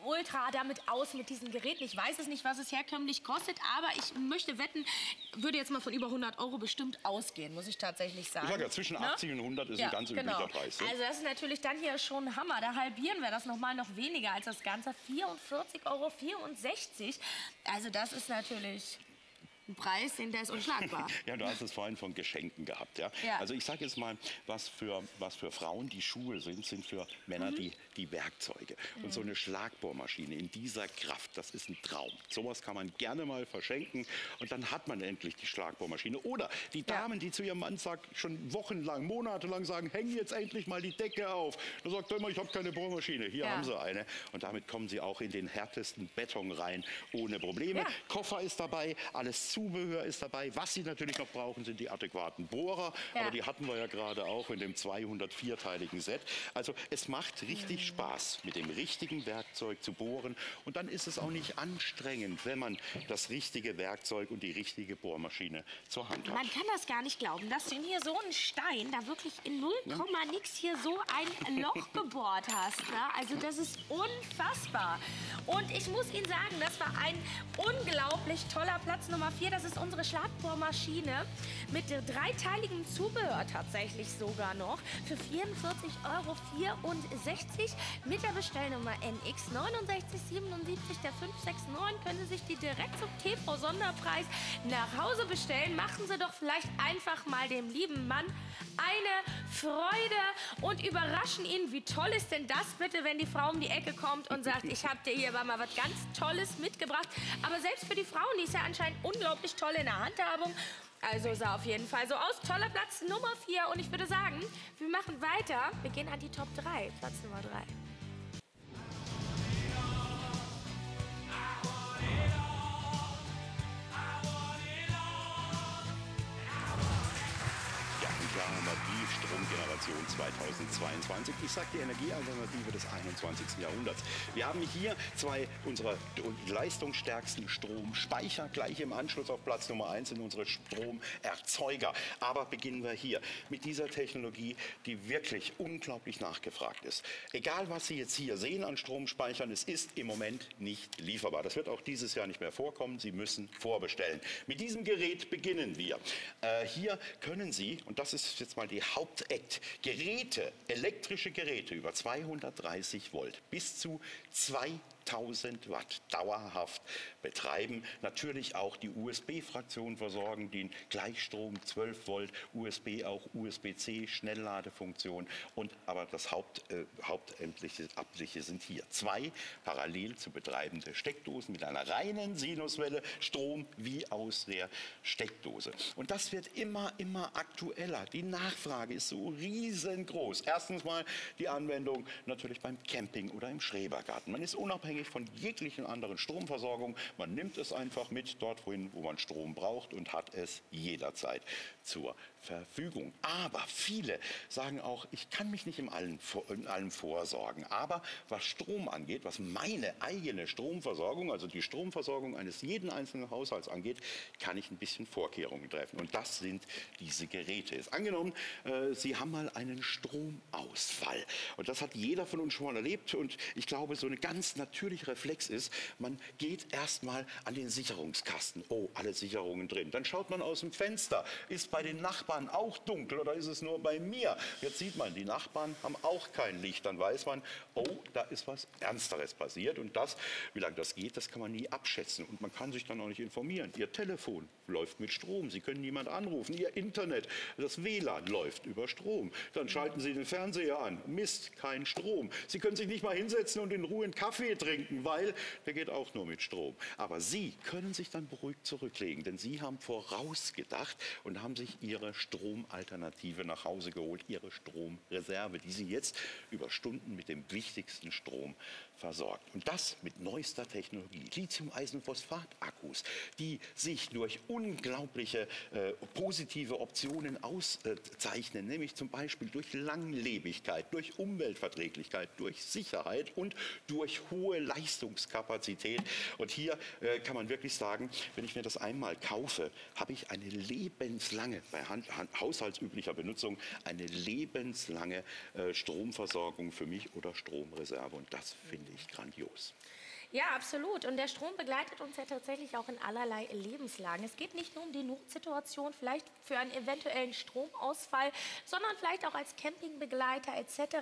ultra damit aus mit diesem Gerät. Ich weiß es nicht, was es herkömmlich kostet, aber ich möchte wetten, würde jetzt mal von über 100 Euro bestimmt ausgehen, muss ich tatsächlich sagen. Ich sage ja, zwischen 80 ne? und 100 ist ja, ein ganz genau. üblicher Preis. Ne? Also das ist natürlich dann hier schon ein Hammer. Da halbieren wir das noch mal noch weniger als das Ganze. 44,64 Euro. Also das ist natürlich ein Preis, den der ist unschlagbar. ja, du hast es vorhin von Geschenken gehabt. Ja? ja. Also ich sage jetzt mal, was für, was für Frauen die Schuhe sind, sind für Männer mhm. die, die Werkzeuge. Mhm. Und so eine Schlagbohrmaschine in dieser Kraft, das ist ein Traum. Sowas kann man gerne mal verschenken und dann hat man endlich die Schlagbohrmaschine. Oder die Damen, ja. die zu ihrem Mann sagt, schon wochenlang, monatelang sagen, häng jetzt endlich mal die Decke auf. Da sagt er immer, ich habe keine Bohrmaschine. Hier ja. haben sie eine. Und damit kommen sie auch in den härtesten Beton rein, ohne Probleme. Koffer ist dabei, alles Zubehör ist dabei. Was Sie natürlich noch brauchen, sind die adäquaten Bohrer. Ja. Aber die hatten wir ja gerade auch in dem 204-teiligen Set. Also es macht richtig mhm. Spaß, mit dem richtigen Werkzeug zu bohren. Und dann ist es auch nicht anstrengend, wenn man das richtige Werkzeug und die richtige Bohrmaschine zur Hand hat. Man kann das gar nicht glauben, dass du in hier so einen Stein da wirklich in 0, ja. nix hier so ein Loch gebohrt hast. Ne? Also das ist unfassbar. Und ich muss Ihnen sagen, das war ein unglaublich toller Platz Nummer 4 hier, das ist unsere Schlagbohrmaschine mit dreiteiligem Zubehör tatsächlich sogar noch für 44,64 Euro mit der Bestellnummer NX 6977 der 569 können Sie sich die direkt zum TV-Sonderpreis nach Hause bestellen. Machen Sie doch vielleicht einfach mal dem lieben Mann eine Freude und überraschen ihn. Wie toll ist denn das bitte, wenn die Frau um die Ecke kommt und sagt, ich habe dir hier mal was ganz Tolles mitgebracht. Aber selbst für die Frauen, die ist ja anscheinend unglaublich toll in der Handhabung. Also sah auf jeden Fall so aus. Toller Platz Nummer 4. Und ich würde sagen, wir machen weiter. Wir gehen an die Top 3. Platz Nummer 3. Stromgeneration 2022. Ich sage die Energiealternative des 21. Jahrhunderts. Wir haben hier zwei unserer leistungsstärksten Stromspeicher gleich im Anschluss auf Platz Nummer 1 sind unsere Stromerzeuger. Aber beginnen wir hier mit dieser Technologie, die wirklich unglaublich nachgefragt ist. Egal, was Sie jetzt hier sehen an Stromspeichern, es ist im Moment nicht lieferbar. Das wird auch dieses Jahr nicht mehr vorkommen. Sie müssen vorbestellen. Mit diesem Gerät beginnen wir. Äh, hier können Sie, und das ist jetzt mal die Hauptakt, Geräte, elektrische Geräte über 230 Volt bis zu 2 1000 Watt dauerhaft betreiben. Natürlich auch die USB-Fraktion versorgen, den Gleichstrom 12 Volt, USB auch USB-C, Schnellladefunktion und aber das Haupt, äh, hauptamtliche Abliche sind hier zwei parallel zu betreibende Steckdosen mit einer reinen Sinuswelle, Strom wie aus der Steckdose. Und das wird immer, immer aktueller. Die Nachfrage ist so riesengroß. Erstens mal die Anwendung natürlich beim Camping oder im Schrebergarten. Man ist unabhängig unabhängig von jeglichen anderen Stromversorgung. Man nimmt es einfach mit dort wo man Strom braucht und hat es jederzeit zur Verfügung. Aber viele sagen auch, ich kann mich nicht in allem, in allem vorsorgen. Aber was Strom angeht, was meine eigene Stromversorgung, also die Stromversorgung eines jeden einzelnen Haushalts angeht, kann ich ein bisschen Vorkehrungen treffen. Und das sind diese Geräte. Ist angenommen, äh, Sie haben mal einen Stromausfall. Und das hat jeder von uns schon mal erlebt. Und ich glaube, so ein ganz natürlicher Reflex ist, man geht erstmal an den Sicherungskasten. Oh, alle Sicherungen drin. Dann schaut man aus dem Fenster. Ist bei den Nachbarn auch dunkel oder ist es nur bei mir? Jetzt sieht man, die Nachbarn haben auch kein Licht. Dann weiß man, oh, da ist was Ernsteres passiert. Und das, wie lange das geht, das kann man nie abschätzen. Und man kann sich dann auch nicht informieren. Ihr Telefon läuft mit Strom. Sie können niemand anrufen. Ihr Internet, das WLAN läuft über Strom. Dann schalten Sie den Fernseher an. Mist, kein Strom. Sie können sich nicht mal hinsetzen und in Ruhe einen Kaffee trinken, weil der geht auch nur mit Strom. Aber Sie können sich dann beruhigt zurücklegen, denn Sie haben vorausgedacht und haben sich Ihre Stromalternative nach Hause geholt, Ihre Stromreserve, die Sie jetzt über Stunden mit dem wichtigsten Strom versorgt. Und das mit neuester Technologie. Lithium-Eisenphosphat-Akkus, die sich durch unglaubliche äh, positive Optionen auszeichnen, nämlich zum Beispiel durch Langlebigkeit, durch Umweltverträglichkeit, durch Sicherheit und durch hohe Leistungskapazität. Und hier äh, kann man wirklich sagen, wenn ich mir das einmal kaufe, habe ich eine lebenslange, bei Hand, Hand, haushaltsüblicher Benutzung, eine lebenslange äh, Stromversorgung für mich oder Stromreserve. Und das finde ich grandios. Ja, absolut. Und der Strom begleitet uns ja tatsächlich auch in allerlei Lebenslagen. Es geht nicht nur um die Notsituation, vielleicht für einen eventuellen Stromausfall, sondern vielleicht auch als Campingbegleiter etc.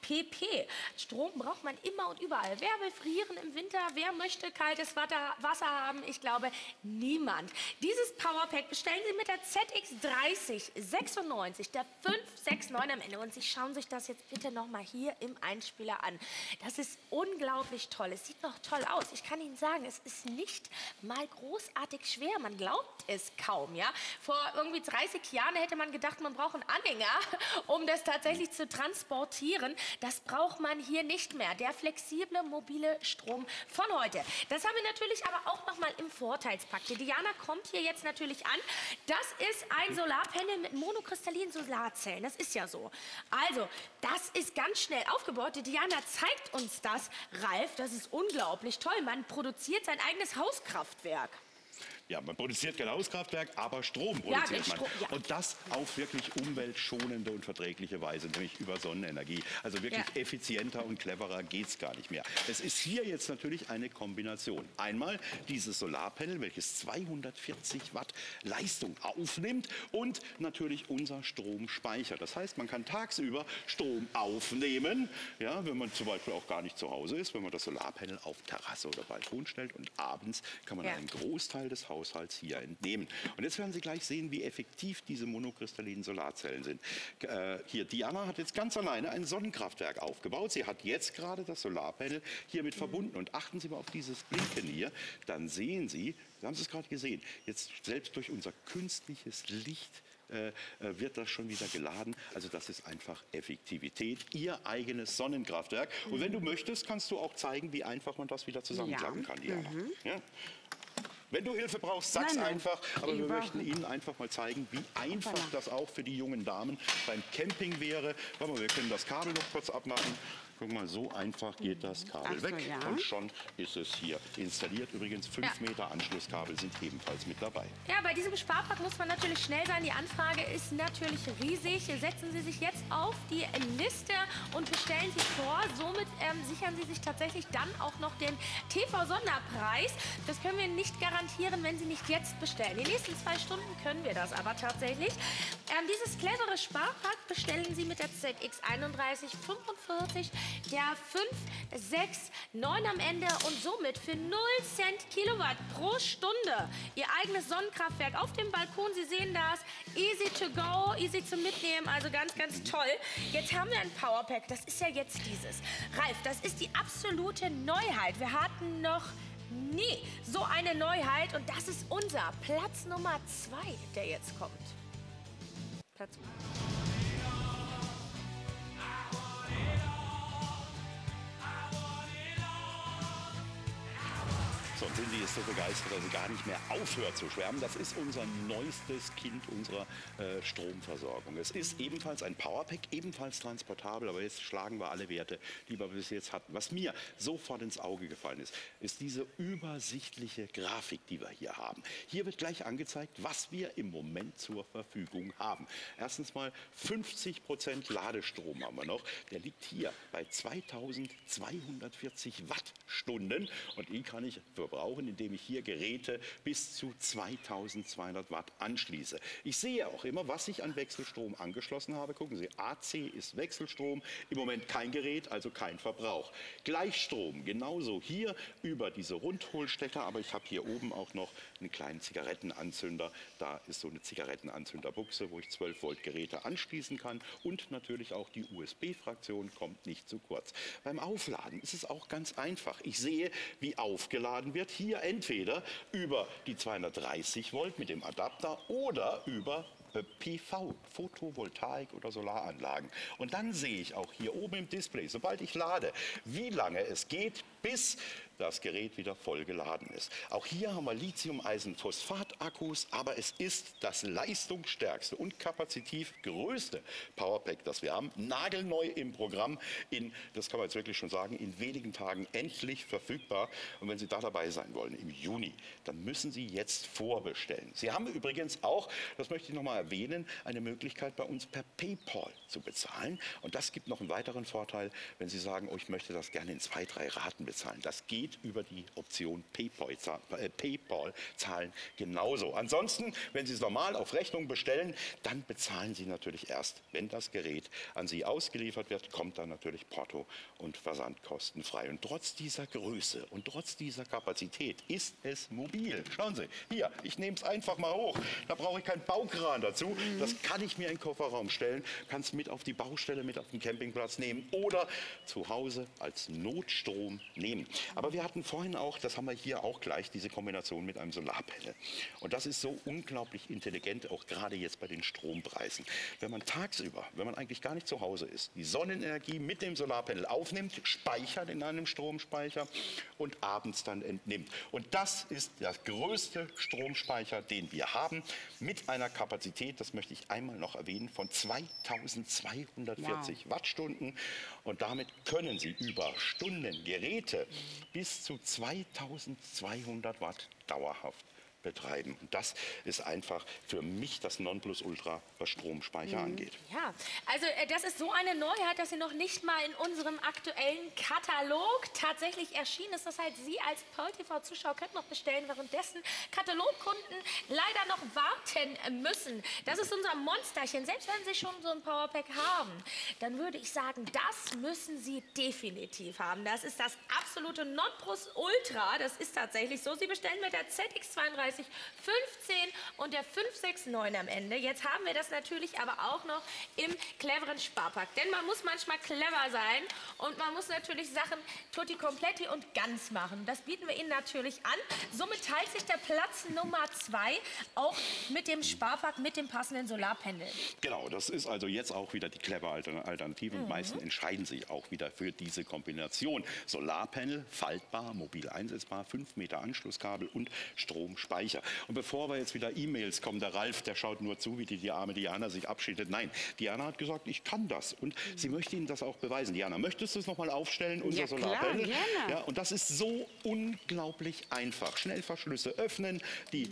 pp. Strom braucht man immer und überall. Wer will frieren im Winter? Wer möchte kaltes Wasser haben? Ich glaube, niemand. Dieses Powerpack bestellen Sie mit der ZX3096, der 569 am Ende. Und Sie schauen sich das jetzt bitte noch mal hier im Einspieler an. Das ist unglaublich toll. Es sieht noch toll aus. Ich kann Ihnen sagen, es ist nicht mal großartig schwer. Man glaubt es kaum, ja. Vor irgendwie 30 Jahren hätte man gedacht, man braucht einen Anhänger, um das tatsächlich zu transportieren. Das braucht man hier nicht mehr. Der flexible mobile Strom von heute. Das haben wir natürlich aber auch noch mal im Vorteilspack. Die Diana kommt hier jetzt natürlich an. Das ist ein Solarpanel mit monokristallinen Solarzellen. Das ist ja so. Also, das ist ganz schnell aufgebaut. Die Diana zeigt uns das. Ralf, das ist unglaublich unglaublich toll. Man produziert sein eigenes Hauskraftwerk. Ja, man produziert kein Hauskraftwerk, aber Strom produziert ja, man. Strom, ja. Und das auf wirklich umweltschonende und verträgliche Weise, nämlich über Sonnenenergie. Also wirklich ja. effizienter und cleverer geht es gar nicht mehr. Es ist hier jetzt natürlich eine Kombination. Einmal dieses Solarpanel, welches 240 Watt Leistung aufnimmt und natürlich unser Stromspeicher. Das heißt, man kann tagsüber Strom aufnehmen, ja, wenn man zum Beispiel auch gar nicht zu Hause ist, wenn man das Solarpanel auf Terrasse oder Balkon stellt und abends kann man einen Großteil des Haushalts Haushalts hier entnehmen. Und jetzt werden Sie gleich sehen, wie effektiv diese monokristallinen Solarzellen sind. Äh, hier, Diana hat jetzt ganz alleine ein Sonnenkraftwerk aufgebaut. Sie hat jetzt gerade das Solarpanel hiermit verbunden. Und achten Sie mal auf dieses Blinken hier. Dann sehen Sie, Sie haben es gerade gesehen, jetzt selbst durch unser künstliches Licht äh, äh, wird das schon wieder geladen. Also das ist einfach Effektivität, ihr eigenes Sonnenkraftwerk. Und wenn du möchtest, kannst du auch zeigen, wie einfach man das wieder zusammenklappen ja. kann, Diana. Mhm. Ja? Wenn du Hilfe brauchst, sag's nein, nein. einfach. Aber ich wir möchten Ihnen einfach mal zeigen, wie einfach das auch für die jungen Damen beim Camping wäre. Warte mal, wir können das Kabel noch kurz abmachen. Guck mal, so einfach geht das Kabel so, weg ja. und schon ist es hier installiert. Übrigens 5 ja. Meter Anschlusskabel sind ebenfalls mit dabei. Ja, bei diesem Sparpack muss man natürlich schnell sein. Die Anfrage ist natürlich riesig. Setzen Sie sich jetzt auf die Liste und bestellen Sie vor. Somit ähm, sichern Sie sich tatsächlich dann auch noch den TV-Sonderpreis. Das können wir nicht garantieren, wenn Sie nicht jetzt bestellen. Die nächsten zwei Stunden können wir das aber tatsächlich. Ähm, dieses clevere Sparpack bestellen Sie mit der ZX3145 der 5, 6, 9 am Ende und somit für 0 Cent Kilowatt pro Stunde Ihr eigenes Sonnenkraftwerk auf dem Balkon. Sie sehen das. Easy to go, easy zu mitnehmen, also ganz, ganz toll. Jetzt haben wir ein Powerpack, das ist ja jetzt dieses. Ralf, das ist die absolute Neuheit. Wir hatten noch nie so eine Neuheit und das ist unser Platz Nummer 2, der jetzt kommt. Platz So, Und Cindy ist so begeistert, dass sie gar nicht mehr aufhört zu schwärmen. Das ist unser neuestes Kind unserer äh, Stromversorgung. Es ist ebenfalls ein Powerpack, ebenfalls transportabel, aber jetzt schlagen wir alle Werte, die wir bis jetzt hatten. Was mir sofort ins Auge gefallen ist, ist diese übersichtliche Grafik, die wir hier haben. Hier wird gleich angezeigt, was wir im Moment zur Verfügung haben. Erstens mal 50 Prozent Ladestrom haben wir noch. Der liegt hier bei 2240 Wattstunden und die kann ich verbrauchen, indem ich hier Geräte bis zu 2200 Watt anschließe. Ich sehe auch immer, was ich an Wechselstrom angeschlossen habe. Gucken Sie, AC ist Wechselstrom, im Moment kein Gerät, also kein Verbrauch. Gleichstrom, genauso hier über diese Rundholstecker, aber ich habe hier oben auch noch einen kleinen Zigarettenanzünder. Da ist so eine Zigarettenanzünderbuchse, wo ich 12 Volt Geräte anschließen kann und natürlich auch die USB-Fraktion kommt nicht zu kurz. Beim Aufladen ist es auch ganz einfach. Ich sehe, wie aufgeladen wird. Hier entweder über die 230 Volt mit dem Adapter oder über PV, Photovoltaik oder Solaranlagen. Und dann sehe ich auch hier oben im Display, sobald ich lade, wie lange es geht, bis das Gerät wieder voll geladen ist. Auch hier haben wir Lithium-Eisen-Phosphat-Akkus, aber es ist das leistungsstärkste und kapazitiv größte Powerpack, das wir haben. Nagelneu im Programm, in, das kann man jetzt wirklich schon sagen, in wenigen Tagen endlich verfügbar. Und wenn Sie da dabei sein wollen, im Juni, dann müssen Sie jetzt vorbestellen. Sie haben übrigens auch, das möchte ich noch mal erwähnen, eine Möglichkeit bei uns per PayPal zu bezahlen. Und das gibt noch einen weiteren Vorteil, wenn Sie sagen, oh, ich möchte das gerne in zwei, drei Raten bezahlen. Das geht über die Option PayPal, äh, PayPal zahlen genauso. Ansonsten, wenn Sie es normal auf Rechnung bestellen, dann bezahlen Sie natürlich erst, wenn das Gerät an Sie ausgeliefert wird, kommt dann natürlich Porto und Versand kostenfrei. Und trotz dieser Größe und trotz dieser Kapazität ist es mobil. Schauen Sie, hier, ich nehme es einfach mal hoch. Da brauche ich keinen Baukran dazu. Das kann ich mir in den Kofferraum stellen, kann es mit auf die Baustelle, mit auf den Campingplatz nehmen oder zu Hause als Notstrom nehmen. Aber wir hatten vorhin auch, das haben wir hier auch gleich, diese Kombination mit einem Solarpanel. Und das ist so unglaublich intelligent, auch gerade jetzt bei den Strompreisen. Wenn man tagsüber, wenn man eigentlich gar nicht zu Hause ist, die Sonnenenergie mit dem Solarpanel aufnimmt, speichert in einem Stromspeicher und abends dann entnimmt. Und das ist der größte Stromspeicher, den wir haben, mit einer Kapazität, das möchte ich einmal noch erwähnen, von 2240 wow. Wattstunden. Und damit können Sie über Stunden Geräte bis zu 2200 Watt dauerhaft betreiben. Und das ist einfach für mich das Nonplusultra, was Stromspeicher mhm. angeht. Ja, also äh, das ist so eine Neuheit, dass sie noch nicht mal in unserem aktuellen Katalog tatsächlich erschienen ist. Das heißt, Sie als Paul TV-Zuschauer können noch bestellen, währenddessen Katalogkunden leider noch warten müssen. Das ist unser Monsterchen. Selbst wenn Sie schon so ein Powerpack haben, dann würde ich sagen, das müssen Sie definitiv haben. Das ist das absolute Nonplusultra. Das ist tatsächlich so. Sie bestellen mit der ZX32 15 und der 569 am Ende. Jetzt haben wir das natürlich aber auch noch im cleveren Sparpack. Denn man muss manchmal clever sein und man muss natürlich Sachen tutti completi und ganz machen. Das bieten wir Ihnen natürlich an. Somit teilt sich der Platz Nummer 2 auch mit dem Sparpack, mit dem passenden Solarpanel. Genau, das ist also jetzt auch wieder die clever Alternative. Mhm. Und meisten entscheiden sich auch wieder für diese Kombination. Solarpanel, faltbar, mobil einsetzbar, 5 Meter Anschlusskabel und Stromspeicher. Speicher. Und bevor wir jetzt wieder E-Mails kommen, der Ralf, der schaut nur zu, wie die, die arme Diana sich abschiedet. Nein, Diana hat gesagt, ich kann das. Und mhm. sie möchte Ihnen das auch beweisen. Diana, möchtest du es nochmal aufstellen, unser ja, Solarpanel? Klar, gerne. Ja, und das ist so unglaublich einfach. Schnellverschlüsse öffnen, die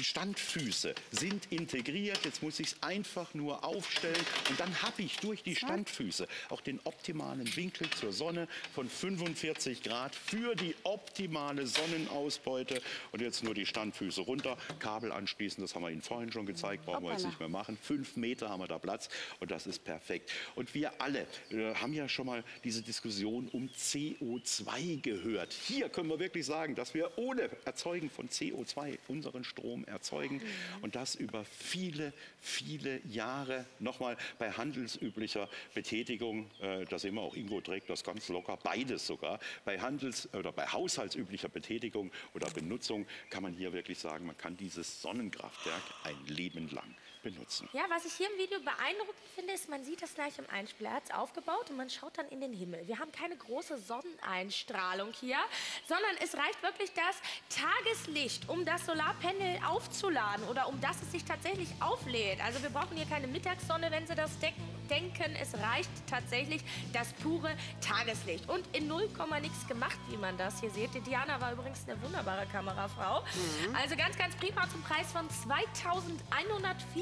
Standfüße sind integriert. Jetzt muss ich es einfach nur aufstellen. Und dann habe ich durch die Standfüße auch den optimalen Winkel zur Sonne von 45 Grad für die optimale Sonnenausbeute. Und jetzt nur die Standfüße Füße runter, Kabel anschließen, das haben wir Ihnen vorhin schon gezeigt, brauchen wir jetzt nicht mehr machen. Fünf Meter haben wir da Platz und das ist perfekt. Und wir alle äh, haben ja schon mal diese Diskussion um CO2 gehört. Hier können wir wirklich sagen, dass wir ohne Erzeugen von CO2 unseren Strom erzeugen mhm. und das über viele, viele Jahre. Nochmal bei handelsüblicher Betätigung, äh, da sehen wir auch, Ingo trägt das ganz locker, beides sogar. Bei Handels- oder bei haushaltsüblicher Betätigung oder Benutzung kann man hier wirklich sagen, man kann dieses Sonnenkraftwerk ein Leben lang benutzen. Ja, was ich hier im Video beeindruckend finde, ist, man sieht das gleich im es aufgebaut und man schaut dann in den Himmel. Wir haben keine große Sonneneinstrahlung hier, sondern es reicht wirklich das Tageslicht, um das Solarpanel aufzuladen oder um dass es sich tatsächlich auflädt. Also wir brauchen hier keine Mittagssonne, wenn Sie das decken, denken. Es reicht tatsächlich das pure Tageslicht. Und in 0, nichts gemacht, wie man das hier sieht. Die Diana war übrigens eine wunderbare Kamerafrau. Mhm. Also ganz, ganz prima zum Preis von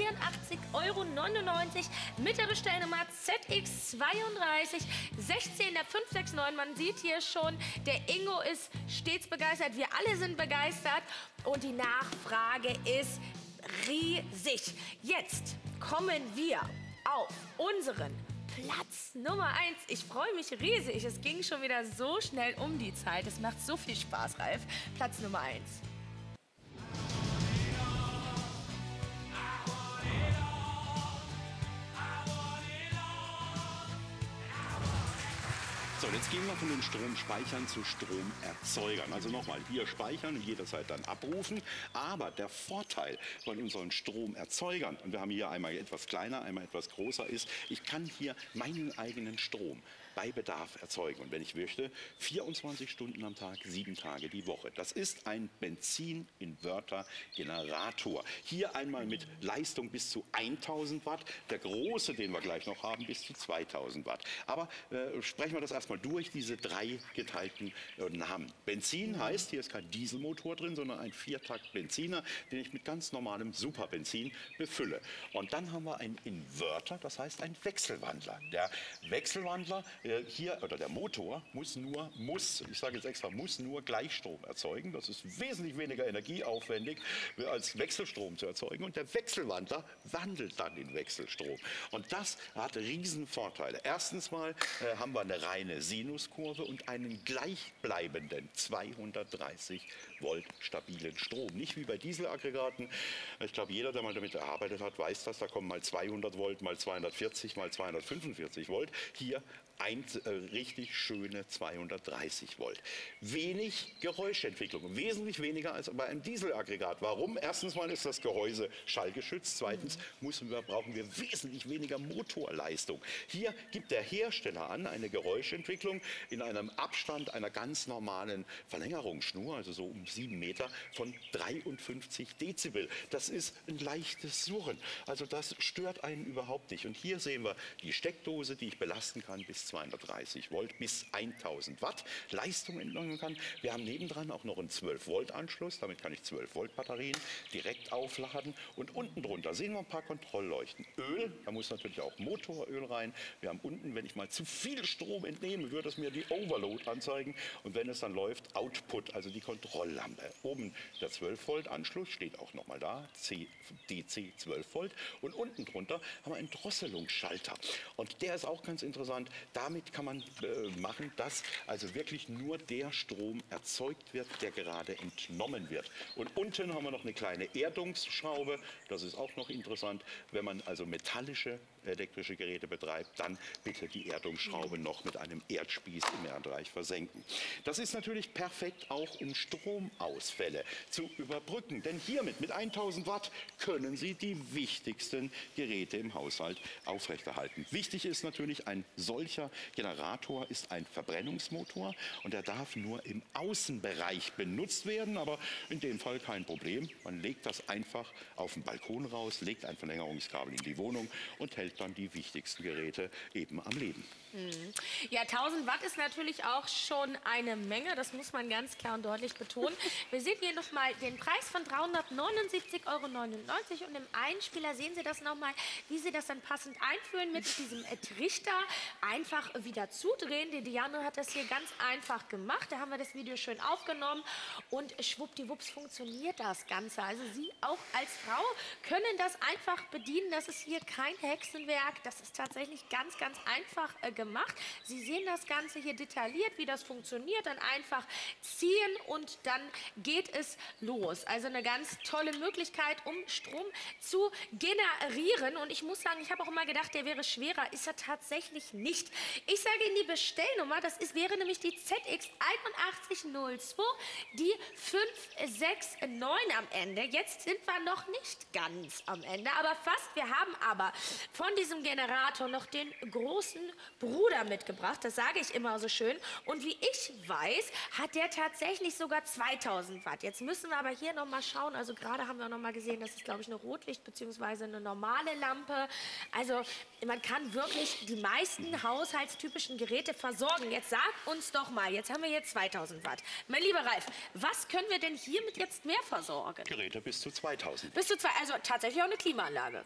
2.184,99 Euro mit der Bestellnummer ZX32 16 der 569. Man sieht hier schon, der Ingo ist stets begeistert. Wir alle sind begeistert. Und die Nachfrage ist riesig. Jetzt kommen wir auf unseren Platz Nummer 1. Ich freue mich riesig. Es ging schon wieder so schnell um die Zeit. Es macht so viel Spaß, Ralf. Platz Nummer 1. So, jetzt gehen wir von den Stromspeichern zu Stromerzeugern. Also nochmal, hier speichern und jederzeit dann abrufen. Aber der Vorteil von unseren Stromerzeugern, und wir haben hier einmal etwas kleiner, einmal etwas größer, ist, ich kann hier meinen eigenen Strom bei Bedarf erzeugen. Und wenn ich möchte, 24 Stunden am Tag, sieben Tage die Woche. Das ist ein Benzin-Inverter-Generator. Hier einmal mit Leistung bis zu 1000 Watt. Der große, den wir gleich noch haben, bis zu 2000 Watt. Aber äh, sprechen wir das erstmal durch, diese drei geteilten äh, Namen. Benzin heißt, hier ist kein Dieselmotor drin, sondern ein Viertakt-Benziner, den ich mit ganz normalem Superbenzin befülle. Und dann haben wir einen Inverter, das heißt ein Wechselwandler. Der Wechselwandler äh, hier, oder der Motor muss nur, muss, ich sage jetzt extra, muss nur Gleichstrom erzeugen. Das ist wesentlich weniger energieaufwendig als Wechselstrom zu erzeugen. Und der Wechselwandler wandelt dann in Wechselstrom. Und das hat Riesenvorteile. Erstens mal äh, haben wir eine reine Sinuskurve und einen gleichbleibenden 230 Volt stabilen Strom. Nicht wie bei Dieselaggregaten. Ich glaube, jeder, der mal damit gearbeitet hat, weiß das. Da kommen mal 200 Volt, mal 240, mal 245 Volt. Hier ein äh, richtig schöne 230 Volt. Wenig Geräuschentwicklung, wesentlich weniger als bei einem Dieselaggregat. Warum? Erstens mal ist das Gehäuse schallgeschützt, zweitens müssen wir, brauchen wir wesentlich weniger Motorleistung. Hier gibt der Hersteller an eine Geräuschentwicklung in einem Abstand einer ganz normalen Verlängerungsschnur, also so um sieben Meter, von 53 Dezibel. Das ist ein leichtes Surren. Also das stört einen überhaupt nicht. Und hier sehen wir die Steckdose, die ich belasten kann bis 230 Volt bis 1000 Watt Leistung entnehmen kann. Wir haben nebendran auch noch einen 12 Volt Anschluss, damit kann ich 12 Volt Batterien direkt aufladen und unten drunter sehen wir ein paar Kontrollleuchten. Öl, da muss natürlich auch Motoröl rein. Wir haben unten, wenn ich mal zu viel Strom entnehme, würde es mir die Overload anzeigen und wenn es dann läuft, Output, also die Kontrolllampe. Oben der 12 Volt Anschluss steht auch noch mal da, C, DC 12 Volt und unten drunter haben wir einen Drosselungsschalter und der ist auch ganz interessant. Damit kann man äh, machen, dass also wirklich nur der Strom erzeugt wird, der gerade entnommen wird. Und unten haben wir noch eine kleine Erdungsschraube. Das ist auch noch interessant. Wenn man also metallische elektrische Geräte betreibt, dann bitte die Erdungsschraube noch mit einem Erdspieß im Erdreich versenken. Das ist natürlich perfekt auch, um Stromausfälle zu überbrücken. Denn hiermit, mit 1000 Watt, können Sie die wichtigsten Geräte im Haushalt aufrechterhalten. Wichtig ist natürlich, ein solcher Generator ist ein Verbrennungsmotor und er darf nur im Außenbereich benutzt werden, aber in dem Fall kein Problem. Man legt das einfach auf den Balkon raus, legt ein Verlängerungskabel in die Wohnung und hält dann die wichtigsten Geräte eben am Leben. Mhm. Ja, 1000 Watt ist natürlich auch schon eine Menge, das muss man ganz klar und deutlich betonen. Wir sehen hier nochmal den Preis von 379,99 Euro und im Einspieler sehen Sie das nochmal, wie Sie das dann passend einführen mit diesem Trichter. Einfach wieder zudrehen. Die Diana hat das hier ganz einfach gemacht. Da haben wir das Video schön aufgenommen und schwuppdiwupps funktioniert das Ganze. Also Sie auch als Frau können das einfach bedienen. Das ist hier kein Hexenwerk. Das ist tatsächlich ganz, ganz einfach äh, gemacht gemacht. Sie sehen das Ganze hier detailliert, wie das funktioniert. Dann einfach ziehen und dann geht es los. Also eine ganz tolle Möglichkeit, um Strom zu generieren. Und ich muss sagen, ich habe auch immer gedacht, der wäre schwerer. Ist er tatsächlich nicht. Ich sage Ihnen die Bestellnummer, das ist, wäre nämlich die ZX 8102, die 569 am Ende. Jetzt sind wir noch nicht ganz am Ende, aber fast. Wir haben aber von diesem Generator noch den großen Bruder mitgebracht, das sage ich immer so schön. Und wie ich weiß, hat der tatsächlich sogar 2000 Watt. Jetzt müssen wir aber hier noch mal schauen, also gerade haben wir noch mal gesehen, das ist glaube ich eine Rotlicht- bzw. eine normale Lampe. Also man kann wirklich die meisten haushaltstypischen Geräte versorgen. Jetzt sag uns doch mal, jetzt haben wir hier 2000 Watt. Mein lieber Ralf, was können wir denn hiermit jetzt mehr versorgen? Geräte bis zu 2000. Bis zu zwei, also tatsächlich auch eine Klimaanlage.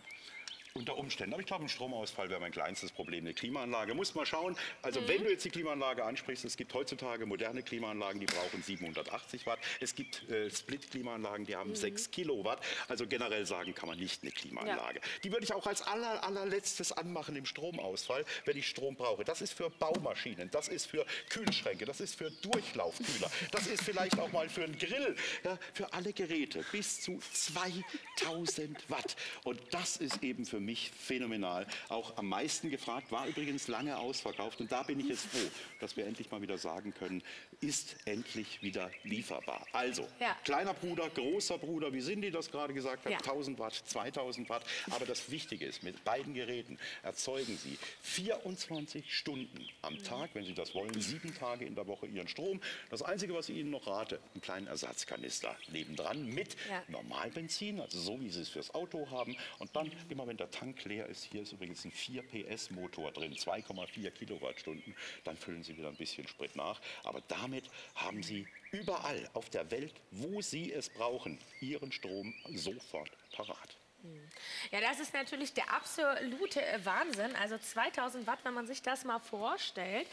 Unter Umständen. Aber ich glaube, ein Stromausfall wäre mein kleinstes Problem. Eine Klimaanlage muss man schauen. Also wenn du jetzt die Klimaanlage ansprichst, es gibt heutzutage moderne Klimaanlagen, die brauchen 780 Watt. Es gibt äh, Split-Klimaanlagen, die haben 6 Kilowatt. Also generell sagen kann man nicht eine Klimaanlage. Die würde ich auch als aller, allerletztes anmachen im Stromausfall, wenn ich Strom brauche. Das ist für Baumaschinen, das ist für Kühlschränke, das ist für Durchlaufkühler, das ist vielleicht auch mal für einen Grill, ja, für alle Geräte bis zu 2000 Watt. Und das ist eben für mich phänomenal. Auch am meisten gefragt, war übrigens lange ausverkauft. Und da bin ich jetzt froh, dass wir endlich mal wieder sagen können, ist endlich wieder lieferbar. Also, Ja. kleiner Bruder, großer Bruder, wie Cindy das gerade gesagt hat, Ja. 1000 Watt, 2000 Watt. Aber das Wichtige ist, mit beiden Geräten erzeugen Sie 24 Stunden am Mhm. Tag, wenn Sie das wollen, sieben Tage in der Woche Ihren Strom. Das Einzige, was ich Ihnen noch rate, einen kleinen Ersatzkanister nebendran mit Ja. Normalbenzin, also so wie Sie es fürs Auto haben. Und dann, immer wenn der Tank leer ist, hier ist übrigens ein 4 PS Motor drin, 2,4 Kilowattstunden, dann füllen Sie wieder ein bisschen Sprit nach. Aber damit haben Sie überall auf der Welt, wo Sie es brauchen, Ihren Strom sofort parat. Ja, das ist natürlich der absolute Wahnsinn. Also 2000 Watt, wenn man sich das mal vorstellt,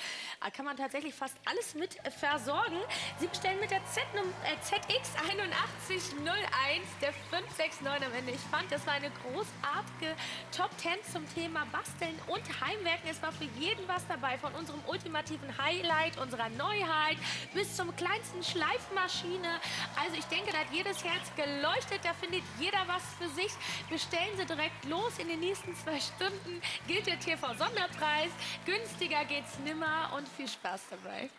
äh, kann man tatsächlich fast alles mit versorgen. Sie bestellen mit der Z äh, ZX 8101, der 569 am Ende. Ich fand, das war eine großartige Top 10 zum Thema Basteln und Heimwerken. Es war für jeden was dabei, von unserem ultimativen Highlight, unserer Neuheit, bis zum kleinsten Schleifmaschine. Also ich denke, da hat jedes Herz geleuchtet, da findet jeder was für sich. Bestellen Sie direkt los in den nächsten zwei Stunden. Gilt der TV-Sonderpreis. Günstiger geht's nimmer und viel Spaß dabei.